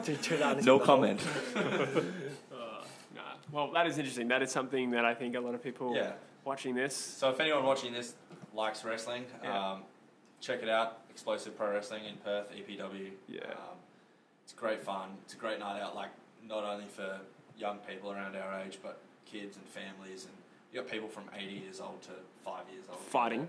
To- to that No comment. Uh, nah. Well, that is interesting. That is something that I think a lot of people Yeah. watching this. So if anyone watching this likes wrestling, Yeah. um, check it out. Explosive Pro Wrestling in Perth, EPW. Yeah. Um, it's great fun. It's a great night out. Like not only for young people around our age, but kids and families, and you got people from 80 years old to five years old. Fighting.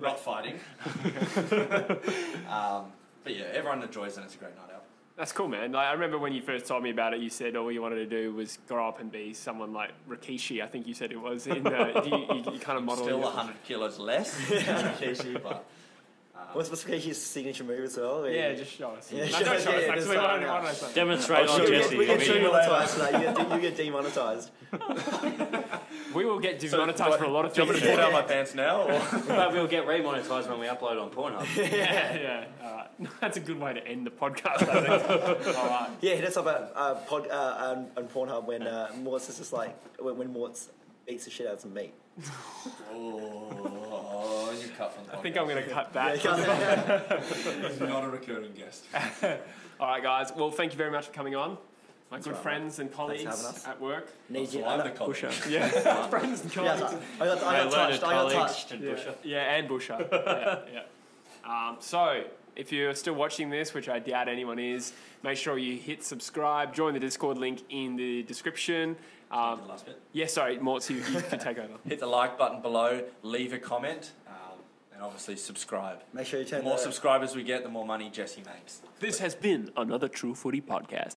Not fighting. um, but yeah, everyone enjoys it. and It's a great night out. That's cool, man. Like, I remember when you first told me about it, you said all you wanted to do was grow up and be someone like Rikishi. I think you said it was. In uh, you, you, you kind of model. Still 100 kilos less than Rikishi, but um, What's what's Rikishi's signature move as well? where Yeah, just show us. Yeah, no, show don't us, yeah, yeah, Actually, just why, sign why out. did I say? Demonstrate Oh, on sure, we Jesse. get, we get demonetized for. You get, you get demonetized. We will get so demonetized do for a lot of Do you want things. me to pull down my pants now? Or? but we'll get remonetized when we upload on Pornhub. yeah, yeah. All right. That's a good way to end the podcast. I think. all right. Yeah, hit us up at uh, pod, uh, on, on Pornhub when uh, Mortz is just like when, when Mortz beats the shit out of some meat. oh, you cut from the I think I'm going to cut that. Yeah, He's not a recurring guest. All right, guys. Well, thank you very much for coming on. My good right, friends and colleagues having us. at work. Need you. I'm the know- Yeah, friends and Yeah, colleagues. I got, I got touched. I got touched. and Yeah, Busher. yeah, and Busher. yeah, yeah. Um, so, if you're still watching this, which I doubt anyone is, make sure you hit subscribe. Join the Discord link in the description. Um, the last bit. yeah, sorry, Mortz, you, you can take over. Hit the like button below, leave a comment, um, and obviously subscribe. Make sure you The turn more the, subscribers we get, the more money Jesse makes. This has been another True Footy podcast.